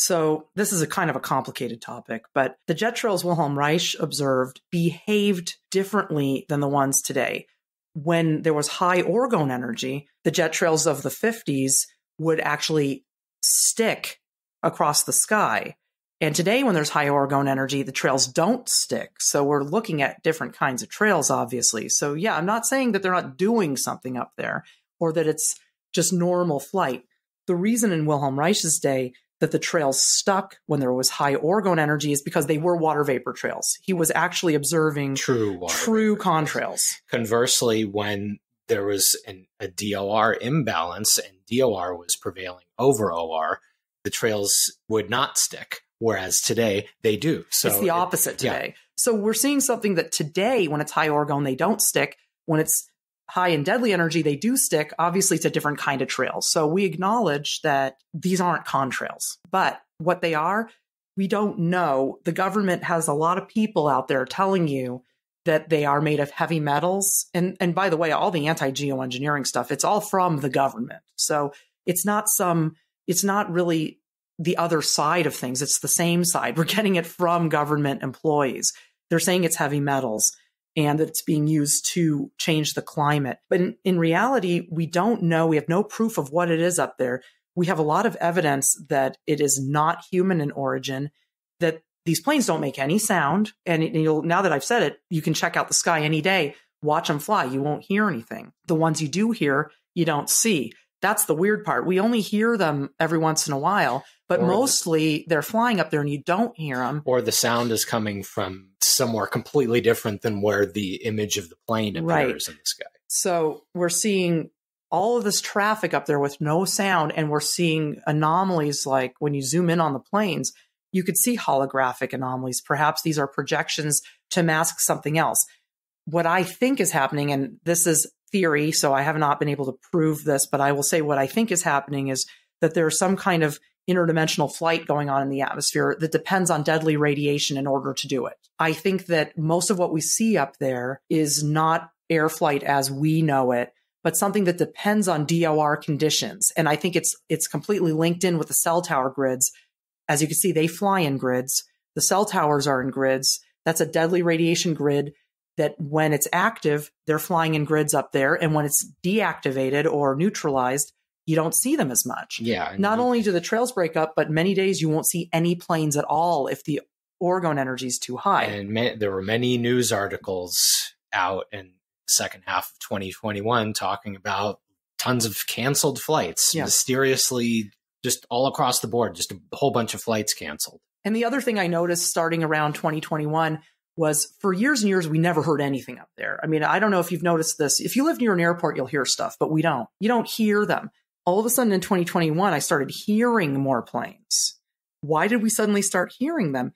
So this is a kind of a complicated topic, but the jet trails Wilhelm Reich observed behaved differently than the ones today when there was high orgone energy, the jet trails of the 50s would actually stick across the sky. And today, when there's high orgone energy, the trails don't stick. So we're looking at different kinds of trails, obviously. So, yeah, I'm not saying that they're not doing something up there or that it's just normal flight. The reason in Wilhelm Reich's day that the trails stuck when there was high orgone energy is because they were water vapor trails. He was actually observing true water true contrails. Conversely, when there was an, a DOR imbalance and DOR was prevailing over OR, the trails would not stick. Whereas today they do. So it's the opposite it, today. Yeah. So we're seeing something that today, when it's high orgone, they don't stick. When it's high and deadly energy, they do stick. Obviously, it's a different kind of trail. So we acknowledge that these aren't contrails, but what they are, we don't know. The government has a lot of people out there telling you that they are made of heavy metals. And, and by the way, all the anti geoengineering stuff, it's all from the government. So it's not some, it's not really the other side of things. It's the same side. We're getting it from government employees. They're saying it's heavy metals and that it's being used to change the climate. But in, in, reality, we don't know. We have no proof of what it is up there. We have a lot of evidence that it is not human in origin, that these planes don't make any sound. And it, now that I've said it, you can check out the sky any day, watch them fly. You won't hear anything. The ones you do hear, you don't see. That's the weird part. We only hear them every once in a while, but or mostly the, they're flying up there and you don't hear them. Or the sound is coming from somewhere completely different than where the image of the plane appears right. in the sky. So we're seeing all of this traffic up there with no sound, and we're seeing anomalies like when you zoom in on the planes, you could see holographic anomalies. Perhaps these are projections to mask something else. What I think is happening, and this is theory, so I have not been able to prove this, but I will say what I think is happening is that there's some kind of interdimensional flight going on in the atmosphere that depends on deadly radiation in order to do it. I think that most of what we see up there is not air flight as we know it, but something that depends on DOR conditions. And I think it's it's completely linked in with the cell tower grids. As you can see, they fly in grids. The cell towers are in grids. That's a deadly radiation grid that when it's active, they're flying in grids up there. And when it's deactivated or neutralized, you don't see them as much. Yeah. Not only do the trails break up, but many days you won't see any planes at all if the orgone energy is too high. And there were many news articles out in the second half of 2021 talking about tons of canceled flights, yeah. mysteriously just all across the board, just a whole bunch of flights canceled. And the other thing I noticed starting around 2021 was for years and years, we never heard anything up there. I mean, I don't know if you've noticed this. If you live near an airport, you'll hear stuff, but we don't. You don't hear them. All of a sudden in 2021, I started hearing more planes. Why did we suddenly start hearing them?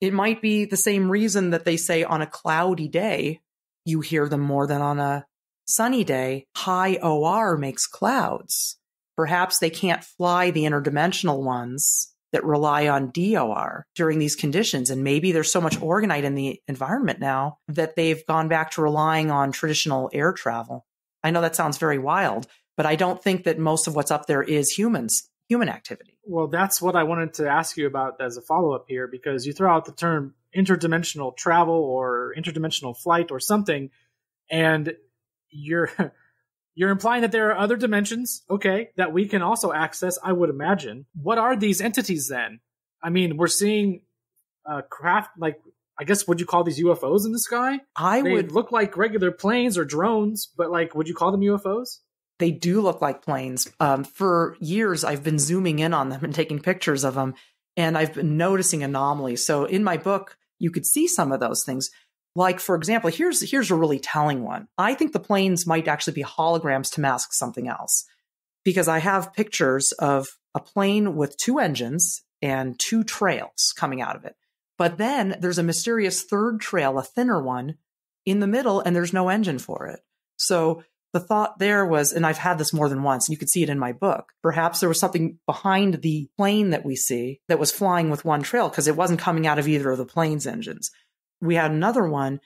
It might be the same reason that they say on a cloudy day, you hear them more than on a sunny day. High OR makes clouds. Perhaps they can't fly the interdimensional ones that rely on DOR during these conditions. And maybe there's so much orgonite in the environment now that they've gone back to relying on traditional air travel. I know that sounds very wild, but I don't think that most of what's up there is humans, human activity. Well, that's what I wanted to ask you about as a follow up here, because you throw out the term interdimensional travel or interdimensional flight or something, and you're [laughs] You're implying that there are other dimensions, okay, that we can also access, I would imagine. What are these entities then? I mean, we're seeing uh, craft, like, I guess, would you call these UFOs in the sky? I they would look like regular planes or drones, but like, would you call them UFOs? They do look like planes. Um, for years, I've been zooming in on them and taking pictures of them, and I've been noticing anomalies. So in my book, you could see some of those things. Like, for example, here's, here's a really telling one. I think the planes might actually be holograms to mask something else because I have pictures of a plane with two engines and two trails coming out of it. But then there's a mysterious third trail, a thinner one in the middle, and there's no engine for it. So the thought there was, and I've had this more than once, and you can see it in my book. Perhaps there was something behind the plane that we see that was flying with one trail because it wasn't coming out of either of the plane's engines we had another one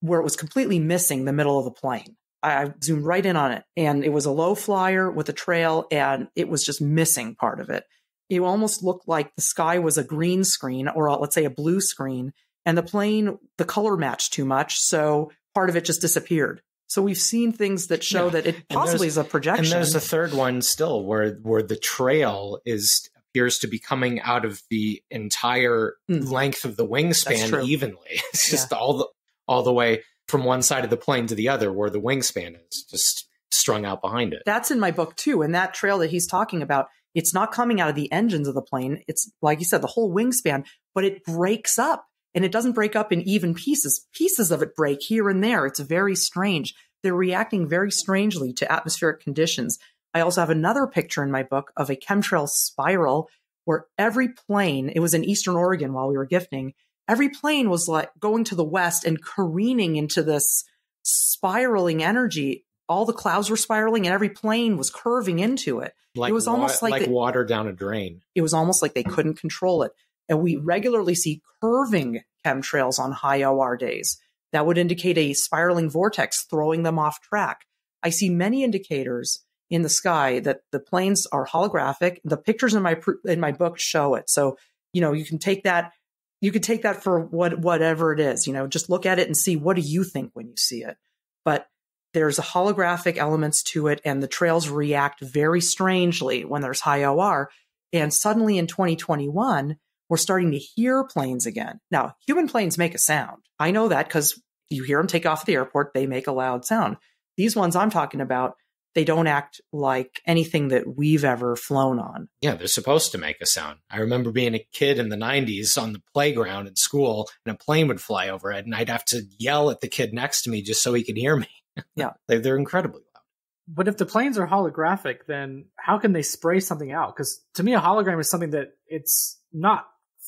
where it was completely missing the middle of the plane. I zoomed right in on it and it was a low flyer with a trail and it was just missing part of it. It almost looked like the sky was a green screen or let's say a blue screen and the plane, the color matched too much. So part of it just disappeared. So we've seen things that show yeah. that it possibly is a projection. And there's a third one still where, where the trail is appears to be coming out of the entire mm. length of the wingspan evenly. [laughs] It's just all the all the way from one side of the plane to the other where the wingspan is just strung out behind it. That's in my book too. And that trail that he's talking about It's not coming out of the engines of the plane. It's like you said, the whole wingspan, but it breaks up and it doesn't break up in even pieces. Pieces of it break here and there. It's very strange. They're reacting very strangely to atmospheric conditions. I also have another picture in my book of a chemtrail spiral where every plane, it was in Eastern Oregon while we were gifting, every plane was like going to the west and careening into this spiraling energy. All the clouds were spiraling and every plane was curving into it. Like it was wa- almost like, like the- water down a drain. it was almost like they couldn't control it. And we regularly see curving chemtrails on high OR days. That would indicate a spiraling vortex throwing them off track. I see many indicators in the sky that the planes are holographic. The pictures in my in my book show it. So, you know, you can take that you can take that for what whatever it is, you know, just look at it and see what do you think when you see it. But there's a holographic elements to it and the trails react very strangely when there's high OR. And suddenly in 2021, we're starting to hear planes again. Now, human planes make a sound. I know that because you hear them take off at the airport, they make a loud sound. These ones I'm talking about, they don't act like anything that we've ever flown on. Yeah, they're supposed to make a sound. I remember being a kid in the 90s on the playground at school and a plane would fly overhead and I'd have to yell at the kid next to me just so he could hear me. [laughs] Yeah. they, they're incredibly loud. But if the planes are holographic, then how can they spray something out? Because to me, a hologram is something that it's not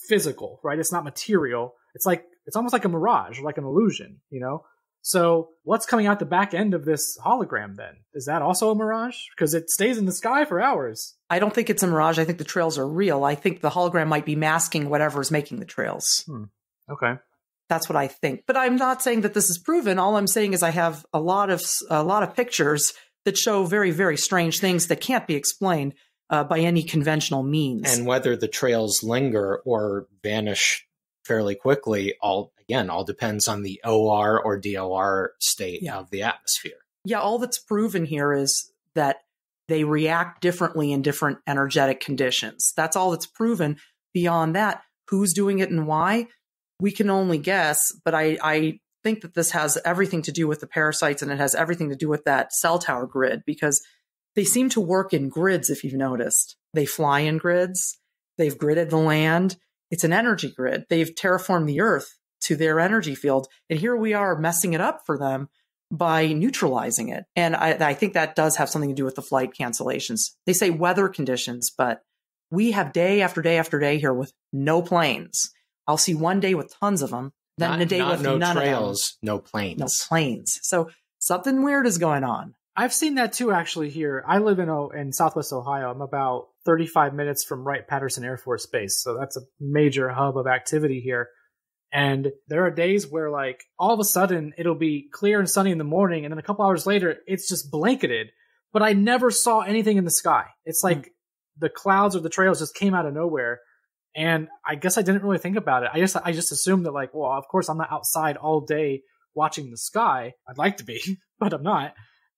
physical, right? It's not material. It's like it's almost like a mirage, like an illusion, you know. So what's coming out the back end of this hologram then? Is that also a mirage? Because it stays in the sky for hours. I don't think it's a mirage. I think the trails are real. I think the hologram might be masking whatever is making the trails. Okay. That's what I think. But I'm not saying that this is proven. All I'm saying is I have a lot of a lot of pictures that show very very strange things that can't be explained uh, by any conventional means. And whether the trails linger or vanish fairly quickly, all again, all depends on the OR or DOR state Yeah. of the atmosphere. yeah, all that's proven here is that they react differently in different energetic conditions. That's all that's proven. Beyond that, who's doing it and why, we can only guess. But I, I think that this has everything to do with the parasites and it has everything to do with that cell tower grid because they seem to work in grids, if you've noticed. They fly in grids, they've gridded the land. It's an energy grid. They've terraformed the earth to their energy field. And here we are messing it up for them by neutralizing it. And I, I think that does have something to do with the flight cancellations. They say weather conditions, but we have day after day after day here with no planes. I'll see one day with tons of them, then not, a day with no none trails, no of them. planes. No planes. So something weird is going on. I've seen that too, actually. Here, I live in in Southwest Ohio. I'm about 35 minutes from Wright Patterson Air Force Base, so that's a major hub of activity here. And there are days where, like, all of a sudden it'll be clear and sunny in the morning, and then a couple hours later it's just blanketed. But I never saw anything in the sky. It's like the clouds or the trails just came out of nowhere. And I guess I didn't really think about it. I just I just assumed that, like, well, of course I'm not outside all day watching the sky. I'd like to be, [laughs] but I'm not.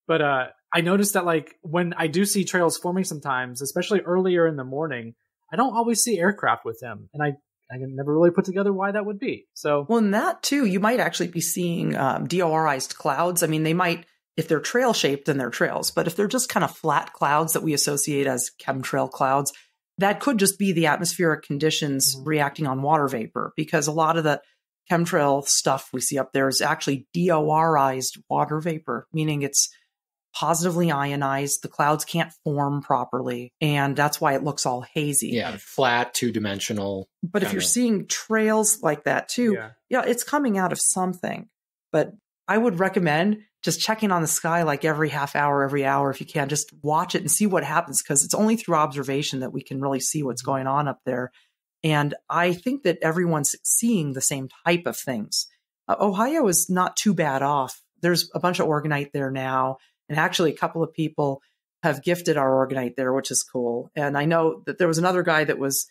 But uh, I noticed that like when I do see trails forming sometimes, especially earlier in the morning, I don't always see aircraft with them, and I I can never really put together why that would be. So Well, in that too, you might actually be seeing um, DORized clouds. I mean, they might, if they're trail shaped, then they're trails. But if they're just kind of flat clouds that we associate as chemtrail clouds, that could just be the atmospheric conditions Mhm. reacting on water vapor because a lot of the chemtrail stuff we see up there is actually DORized water vapor, meaning it's positively ionized. The clouds can't form properly. And that's why it looks all hazy. Yeah, flat, two dimensional. But if you're Kinda. seeing trails like that too, yeah, yeah, it's coming out of something. But I would recommend just checking on the sky like every half hour, every hour if you can. Just watch it and see what happens because it's only through observation that we can really see what's going on up there. And I think that everyone's seeing the same type of things. Uh, Ohio is not too bad off. There's a bunch of orgonite there now. And actually, a couple of people have gifted our orgonite there, which is cool. And I know that there was another guy that was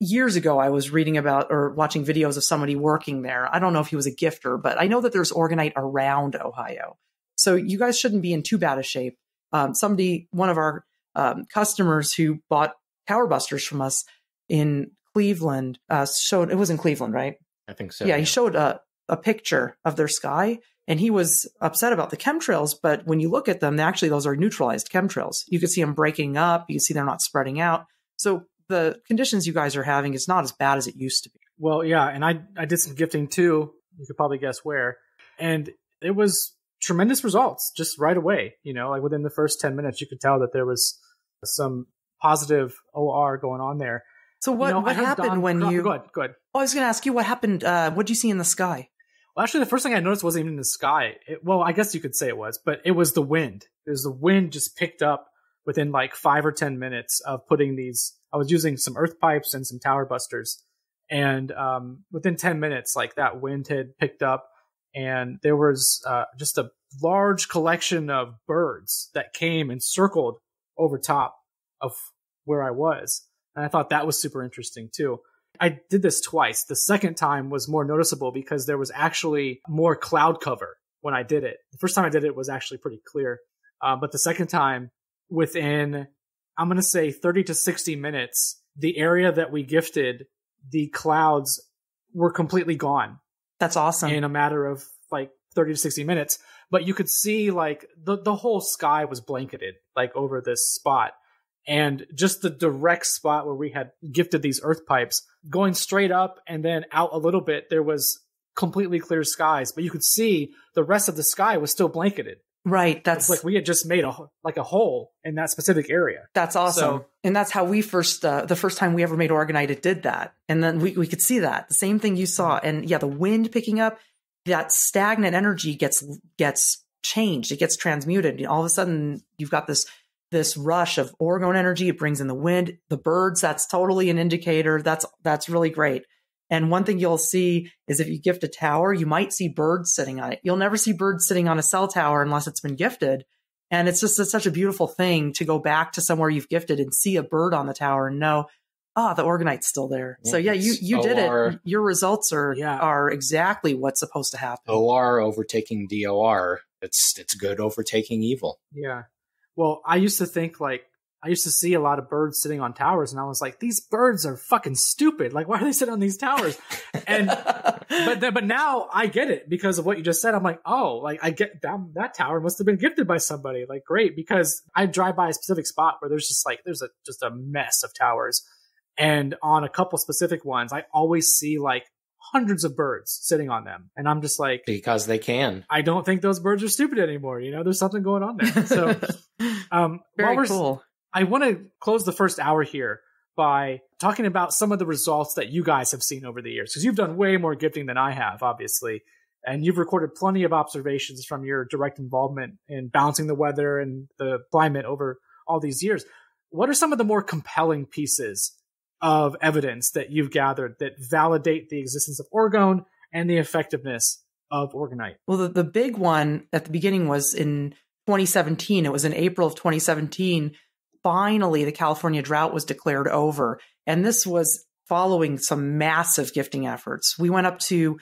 years ago I was reading about or watching videos of somebody working there. I don't know if he was a gifter, but I know that there's orgonite around Ohio. So you guys shouldn't be in too bad a shape. Um, somebody, one of our um, customers who bought Tower Busters from us in Cleveland, uh, showed it was in Cleveland, right? I think so. yeah, he showed a, a picture of their sky. And he was upset about the chemtrails, but when you look at them, actually those are neutralized chemtrails. You can see them breaking up. You can see they're not spreading out. So the conditions you guys are having is not as bad as it used to be. Well, yeah, and I I did some gifting too. You could probably guess where, and it was tremendous results just right away. You know, like within the first ten minutes, you could tell that there was some positive OR going on there. So what You know, what happened Don- when you? Go ahead, go ahead. Oh, I was going to ask you what happened. Uh, what did you see in the sky? Well, actually, the first thing I noticed wasn't even the sky. It, well, I guess you could say it was, but it was the wind. It was the wind just picked up within like five or ten minutes of putting these. I was using some earth pipes and some tower busters, and um, within ten minutes, like that wind had picked up, and there was uh, just a large collection of birds that came and circled over top of where I was, and I thought that was super interesting too. I did this twice. The second time was more noticeable because there was actually more cloud cover when I did it. The first time I did it was actually pretty clear. Uh, but the second time, within, I'm going to say 30 to 60 minutes, the area that we gifted, the clouds were completely gone That's awesome. in a matter of like 30 to 60 minutes. But you could see like the, the whole sky was blanketed like over this spot. And just the direct spot where we had gifted these earth pipes going straight up and then out a little bit, there was completely clear skies, but you could see the rest of the sky was still blanketed. right. It's That's like we had just made a like a hole in that specific area. That's awesome. So- and that's how we first, uh, the first time we ever made Orgonite, it did that. And then we, we could see that. The same thing you saw. And yeah, the wind picking up, that stagnant energy gets, gets changed. It gets transmuted. And all of a sudden you've got this, this rush of orgone energy. It brings in the wind, the birds. That's totally an indicator. That's, that's really great. And one thing you'll see is if you gift a tower, you might see birds sitting on it. You'll never see birds sitting on a cell tower unless it's been gifted. And it's just a, such a beautiful thing to go back to somewhere you've gifted and see a bird on the tower and know, ah, the orgonite's still there. so yeah, you you did OR. it. Your results are Yeah. are exactly what's supposed to happen. OR overtaking DOR. It's it's good overtaking evil. Yeah. Well, I used to think like I used to see a lot of birds sitting on towers, and I was like, these birds are fucking stupid. Like, why are they sitting on these towers? And but then, but now I get it because of what you just said. I'm like, oh, like I get that that tower must have been gifted by somebody. Like, great, because I drive by a specific spot where there's just like there's a just a mess of towers, and on a couple specific ones, I always see like hundreds of birds sitting on them, and I'm just like, Because they can. I don't think those birds are stupid anymore. You know, there's something going on there. So, [laughs] um, while very we're- cool. I want to close the first hour here by talking about some of the results that you guys have seen over the years because you've done way more gifting than I have, obviously. And you've recorded plenty of observations from your direct involvement in balancing the weather and the climate over all these years. What are some of the more compelling pieces of evidence that you've gathered that validate the existence of orgone and the effectiveness of orgonite? Well, the, the big one at the beginning was in 2017. It was in April of 2017. Finally, the California drought was declared over. And this was following some massive gifting efforts. We went up to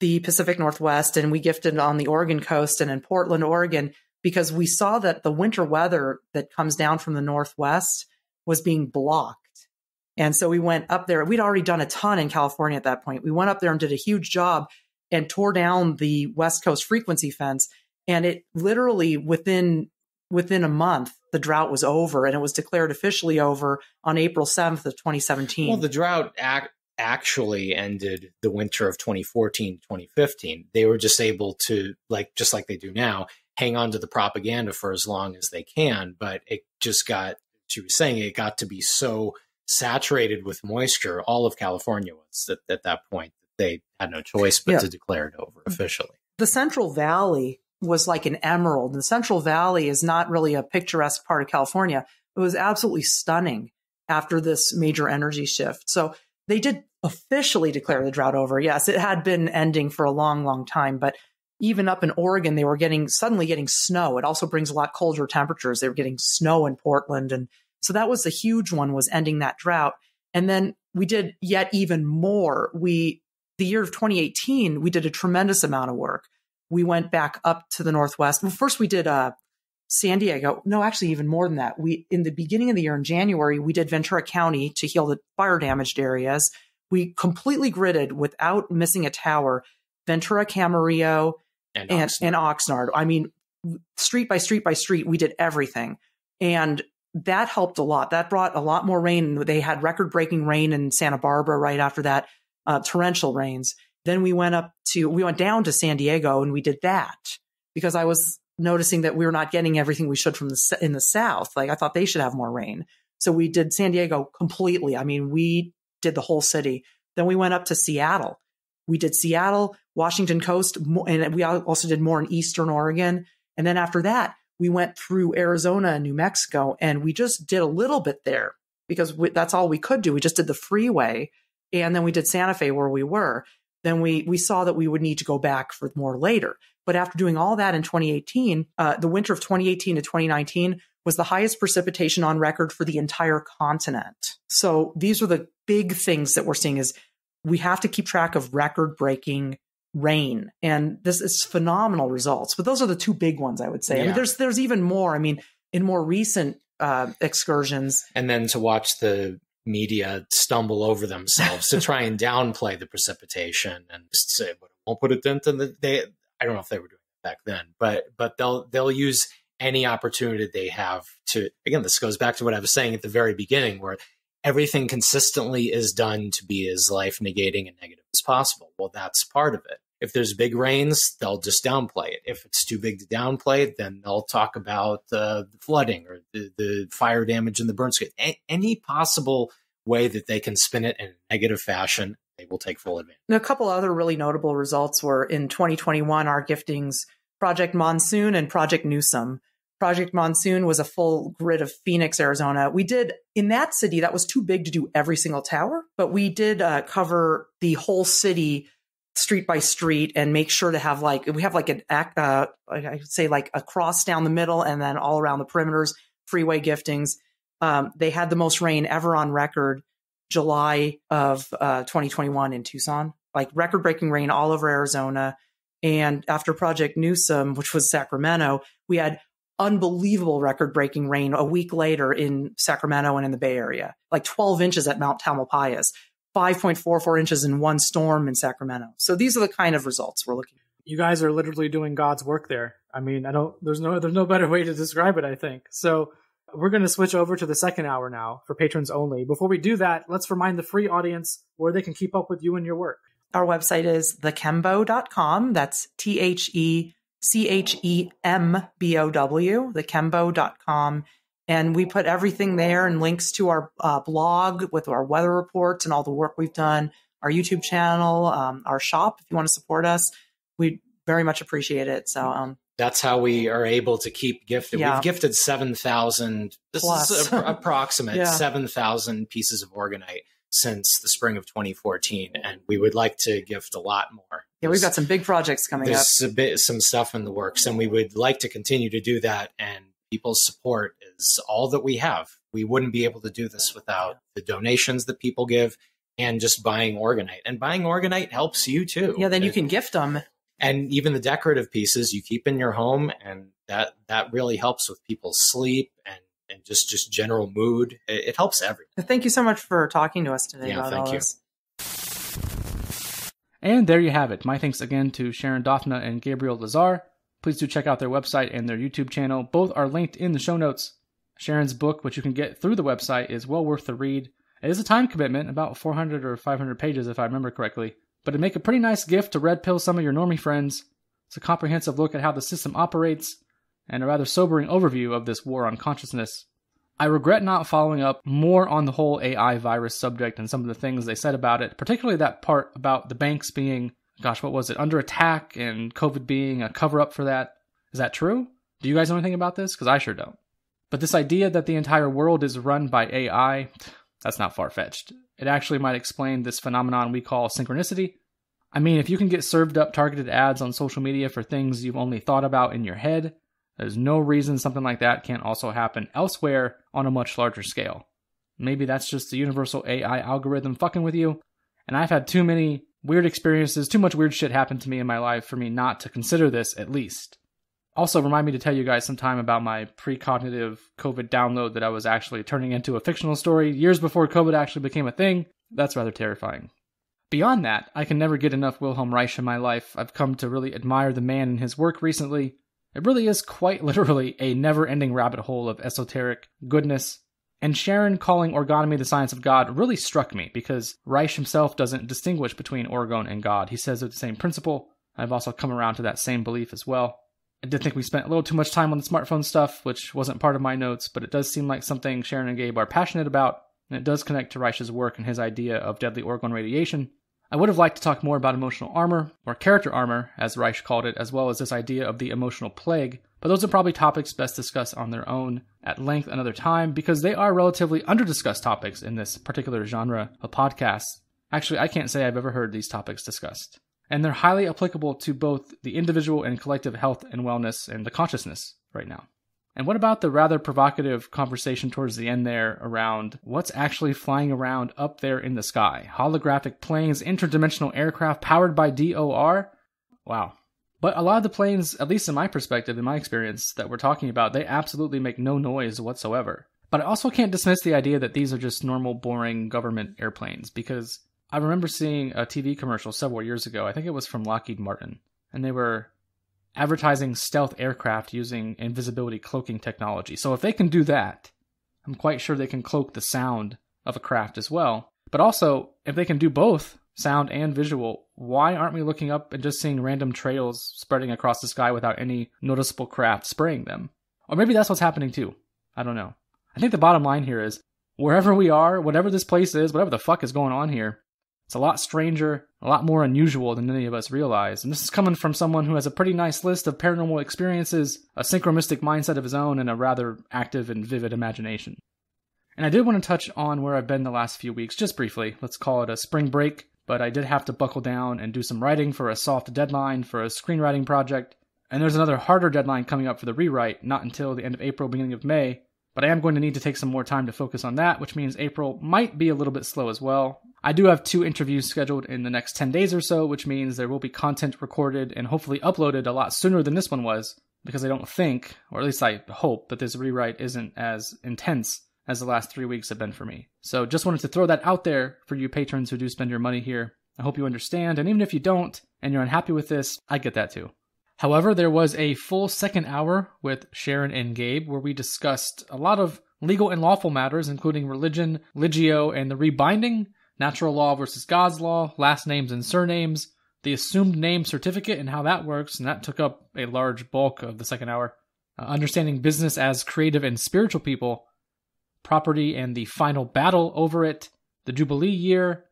the Pacific Northwest and we gifted on the Oregon coast and in Portland, Oregon, because we saw that the winter weather that comes down from the Northwest was being blocked. And so we went up there. We'd already done a ton in California at that point. We went up there and did a huge job and tore down the West Coast frequency fence. And it literally within within a month, the drought was over and it was declared officially over on April 7th of 2017. Well, the drought ac- actually ended the winter of 2014 2015. They were just able to, like, just like they do now, hang on to the propaganda for as long as they can. But it just got, she was saying, it got to be so saturated with moisture, all of California was at, at that point they had no choice but Yeah. to declare it over mm-hmm. officially. the Central Valley was like an emerald. The Central Valley is not really a picturesque part of California. It was absolutely stunning after this major energy shift. So they did officially declare the drought over. Yes, it had been ending for a long, long time, but even up in Oregon, they were getting suddenly getting snow. It also brings a lot colder temperatures. They were getting snow in Portland. And so that was the huge one was ending that drought. And then we did yet even more. We, the year of 2018, we did a tremendous amount of work. We went back up to the Northwest. Well, first we did, uh, San Diego. No, actually, even more than that. We, in the beginning of the year in January, we did Ventura County to heal the fire damaged areas. We completely gridded without missing a tower. Ventura, Camarillo, and and, Oxnard. and Oxnard. I mean, street by street by street, we did everything. And that helped a lot. That brought a lot more rain. They had record breaking rain in Santa Barbara right after that, uh, torrential rains. Then we went up to, we went down to San Diego and we did that because I was noticing that we were not getting everything we should from the, in the South. Like I thought they should have more rain. So we did San Diego completely. I mean, we did the whole city. Then we went up to Seattle. We did Seattle, Washington coast, and we also did more in Eastern Oregon. And then after that, we went through Arizona and New Mexico, and we just did a little bit there because we, that's all we could do. We just did the freeway, and then we did Santa Fe where we were. Then we we saw that we would need to go back for more later. But after doing all that in 2018, uh, the winter of 2018 to 2019 was the highest precipitation on record for the entire continent. So these are the big things that we're seeing is we have to keep track of record breaking rain and this is phenomenal results but those are the two big ones i would say i mean there's there's even more i mean in more recent uh excursions and then to watch the media stumble over themselves to try and [laughs] downplay the precipitation and just say, "But it won't put a dent in the." They, I don't know if they were doing it back then, but but they'll they'll use any opportunity they have to. Again, this goes back to what I was saying at the very beginning, where everything consistently is done to be as life negating and negative as possible. Well, that's part of it. If there's big rains, they'll just downplay it. If it's too big to downplay it, then they'll talk about uh, the flooding or the, the fire damage and the burn scape. A- any possible way that they can spin it in a negative fashion, they will take full advantage. And a couple other really notable results were in 2021, our giftings, Project Monsoon and Project Newsom. Project Monsoon was a full grid of Phoenix, Arizona. We did in that city, that was too big to do every single tower, but we did uh, cover the whole city street by street and make sure to have like, we have like an act, uh, I say like a cross down the middle and then all around the perimeters, freeway giftings. Um, they had the most rain ever on record July of uh, 2021 in Tucson, like record breaking rain all over Arizona. And after Project Newsom, which was Sacramento, we had unbelievable record breaking rain a week later in Sacramento and in the Bay Area, like 12 inches at Mount Tamalpais, 5.44 inches in one storm in Sacramento. So these are the kind of results we're looking you guys are literally doing God's work there. I mean, I don't there's no there's no better way to describe it, I think. So we're going to switch over to the second hour now for patrons only. Before we do that, let's remind the free audience where they can keep up with you and your work. Our website is thechembow.com. That's T H E C H E M B O W, thechembow.com. And we put everything there and links to our uh, blog with our weather reports and all the work we've done, our YouTube channel, um, our shop. If you want to support us, we very much appreciate it. So, um, That's how we are able to keep gifted. Yeah. We've gifted 7,000, this Plus. is a, [laughs] approximate Yeah. 7,000 pieces of Orgonite since the spring of 2014. And we would like to gift a lot more. yeah, we've got some big projects coming up. There's some stuff in the works, and we would like to continue to do that. And people's support is all that we have. We wouldn't be able to do this without the donations that people give and just buying Orgonite. And buying Orgonite helps you too. Yeah, then you It- can gift them. and even the decorative pieces you keep in your home and that that really helps with people's sleep and and just just general mood it, it helps everything Thank you so much for talking to us today Yeah, about thank all you. this. And there you have it. My thanks again to Sharon Daphna and Gabriel Lazar. Please do check out their website and their YouTube channel. Both are linked in the show notes. Sharon's book, which you can get through the website, is well worth the read. It is a time commitment, about 400 or 500 pages if I remember correctly, but it'd make a pretty nice gift to red pill some of your normie friends. It's a comprehensive look at how the system operates and a rather sobering overview of this war on consciousness. I regret not following up more on the whole AI virus subject and some of the things they said about it, particularly that part about the banks being, gosh, what was it, under attack and COVID being a cover up for that. Is that true? Do you guys know anything about this? Because I sure don't. But this idea that the entire world is run by AI, that's not far fetched. It actually might explain this phenomenon we call synchronicity. I mean, if you can get served up targeted ads on social media for things you've only thought about in your head, there's no reason something like that can't also happen elsewhere on a much larger scale. Maybe that's just the universal AI algorithm fucking with you, and I've had too many weird experiences, too much weird shit happen to me in my life for me not to consider this at least. Also, remind me to tell you guys sometime about my precognitive COVID download that I was actually turning into a fictional story years before COVID actually became a thing. That's rather terrifying. Beyond that, I can never get enough Wilhelm Reich in my life. I've come to really admire the man and his work recently. It really is quite [laughs] literally a never ending rabbit hole of esoteric goodness. And Sharon calling orgonomy the science of God really struck me because Reich himself doesn't distinguish between orgone and God. He says they're the same principle. I've also come around to that same belief as well. I did think we spent a little too much time on the smartphone stuff, which wasn't part of my notes, but it does seem like something Sharon and Gabe are passionate about, and it does connect to Reich's work and his idea of deadly orgone radiation. I would have liked to talk more about emotional armor, or character armor, as Reich called it, as well as this idea of the emotional plague, but those are probably topics best discussed on their own at length another time because they are relatively underdiscussed topics in this particular genre of podcasts. Actually, I can't say I've ever heard these topics discussed. And they're highly applicable to both the individual and collective health and wellness and the consciousness right now. And what about the rather provocative conversation towards the end there around what's actually flying around up there in the sky? Holographic planes, interdimensional aircraft powered by DOR? Wow. But a lot of the planes, at least in my perspective, in my experience, that we're talking about, they absolutely make no noise whatsoever. But I also can't dismiss the idea that these are just normal, boring government airplanes because I remember seeing a TV commercial several years ago. I think it was from Lockheed Martin. And they were advertising stealth aircraft using invisibility cloaking technology. So if they can do that, I'm quite sure they can cloak the sound of a craft as well. But also, if they can do both sound and visual, why aren't we looking up and just seeing random trails spreading across the sky without any noticeable craft spraying them? Or maybe that's what's happening too. I don't know. I think the bottom line here is wherever we are, whatever this place is, whatever the fuck is going on here, it's a lot stranger, a lot more unusual than any of us realize. And this is coming from someone who has a pretty nice list of paranormal experiences, a synchronistic mindset of his own, and a rather active and vivid imagination. And I did want to touch on where I've been the last few weeks, just briefly. Let's call it a spring break, but I did have to buckle down and do some writing for a soft deadline for a screenwriting project. And there's another harder deadline coming up for the rewrite, not until the end of April, beginning of May. But I am going to need to take some more time to focus on that, which means April might be a little bit slow as well. I do have two interviews scheduled in the next 10 days or so, which means there will be content recorded and hopefully uploaded a lot sooner than this one was, because I don't think, or at least I hope, that this rewrite isn't as intense as the last three weeks have been for me. So just wanted to throw that out there for you patrons who do spend your money here. I hope you understand, and even if you don't, and you're unhappy with this, I get that too. However, there was a full second hour with Sharon and Gabe where we discussed a lot of legal and lawful matters, including religion, ligio, and the rebinding natural law versus God's law, last names and surnames, the assumed name certificate and how that works, and that took up a large bulk of the second hour. Uh, understanding business as creative and spiritual people, property and the final battle over it, the Jubilee year,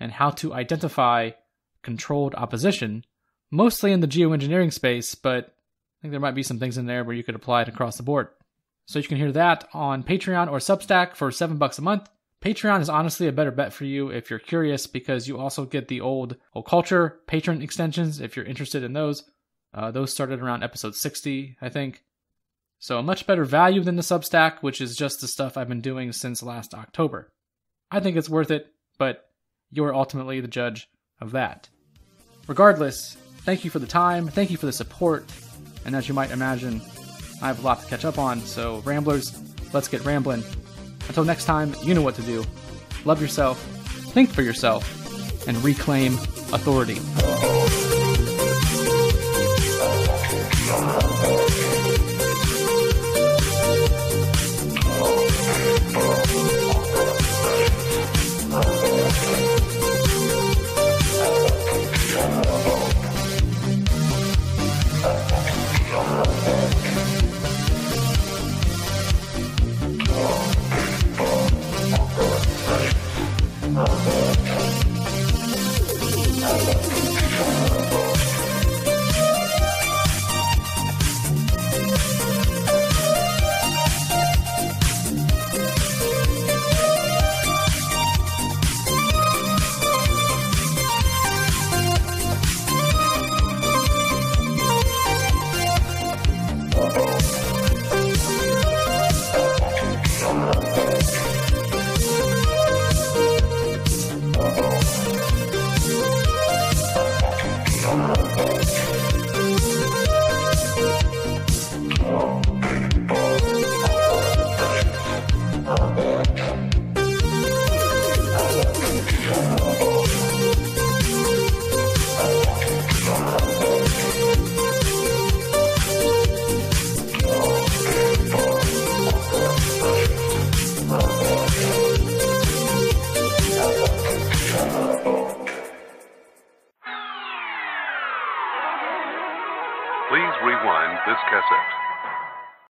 and how to identify controlled opposition, mostly in the geoengineering space, but I think there might be some things in there where you could apply it across the board. So you can hear that on Patreon or Substack for seven bucks a month. Patreon is honestly a better bet for you if you're curious because you also get the old old culture patron extensions if you're interested in those. Uh, those started around episode 60, I think. So a much better value than the Substack, which is just the stuff I've been doing since last October. I think it's worth it, but you're ultimately the judge of that. Regardless, thank you for the time, thank you for the support, and as you might imagine, I have a lot to catch up on, so Ramblers, let's get rambling. Until next time, you know what to do. Love yourself, think for yourself, and reclaim authority.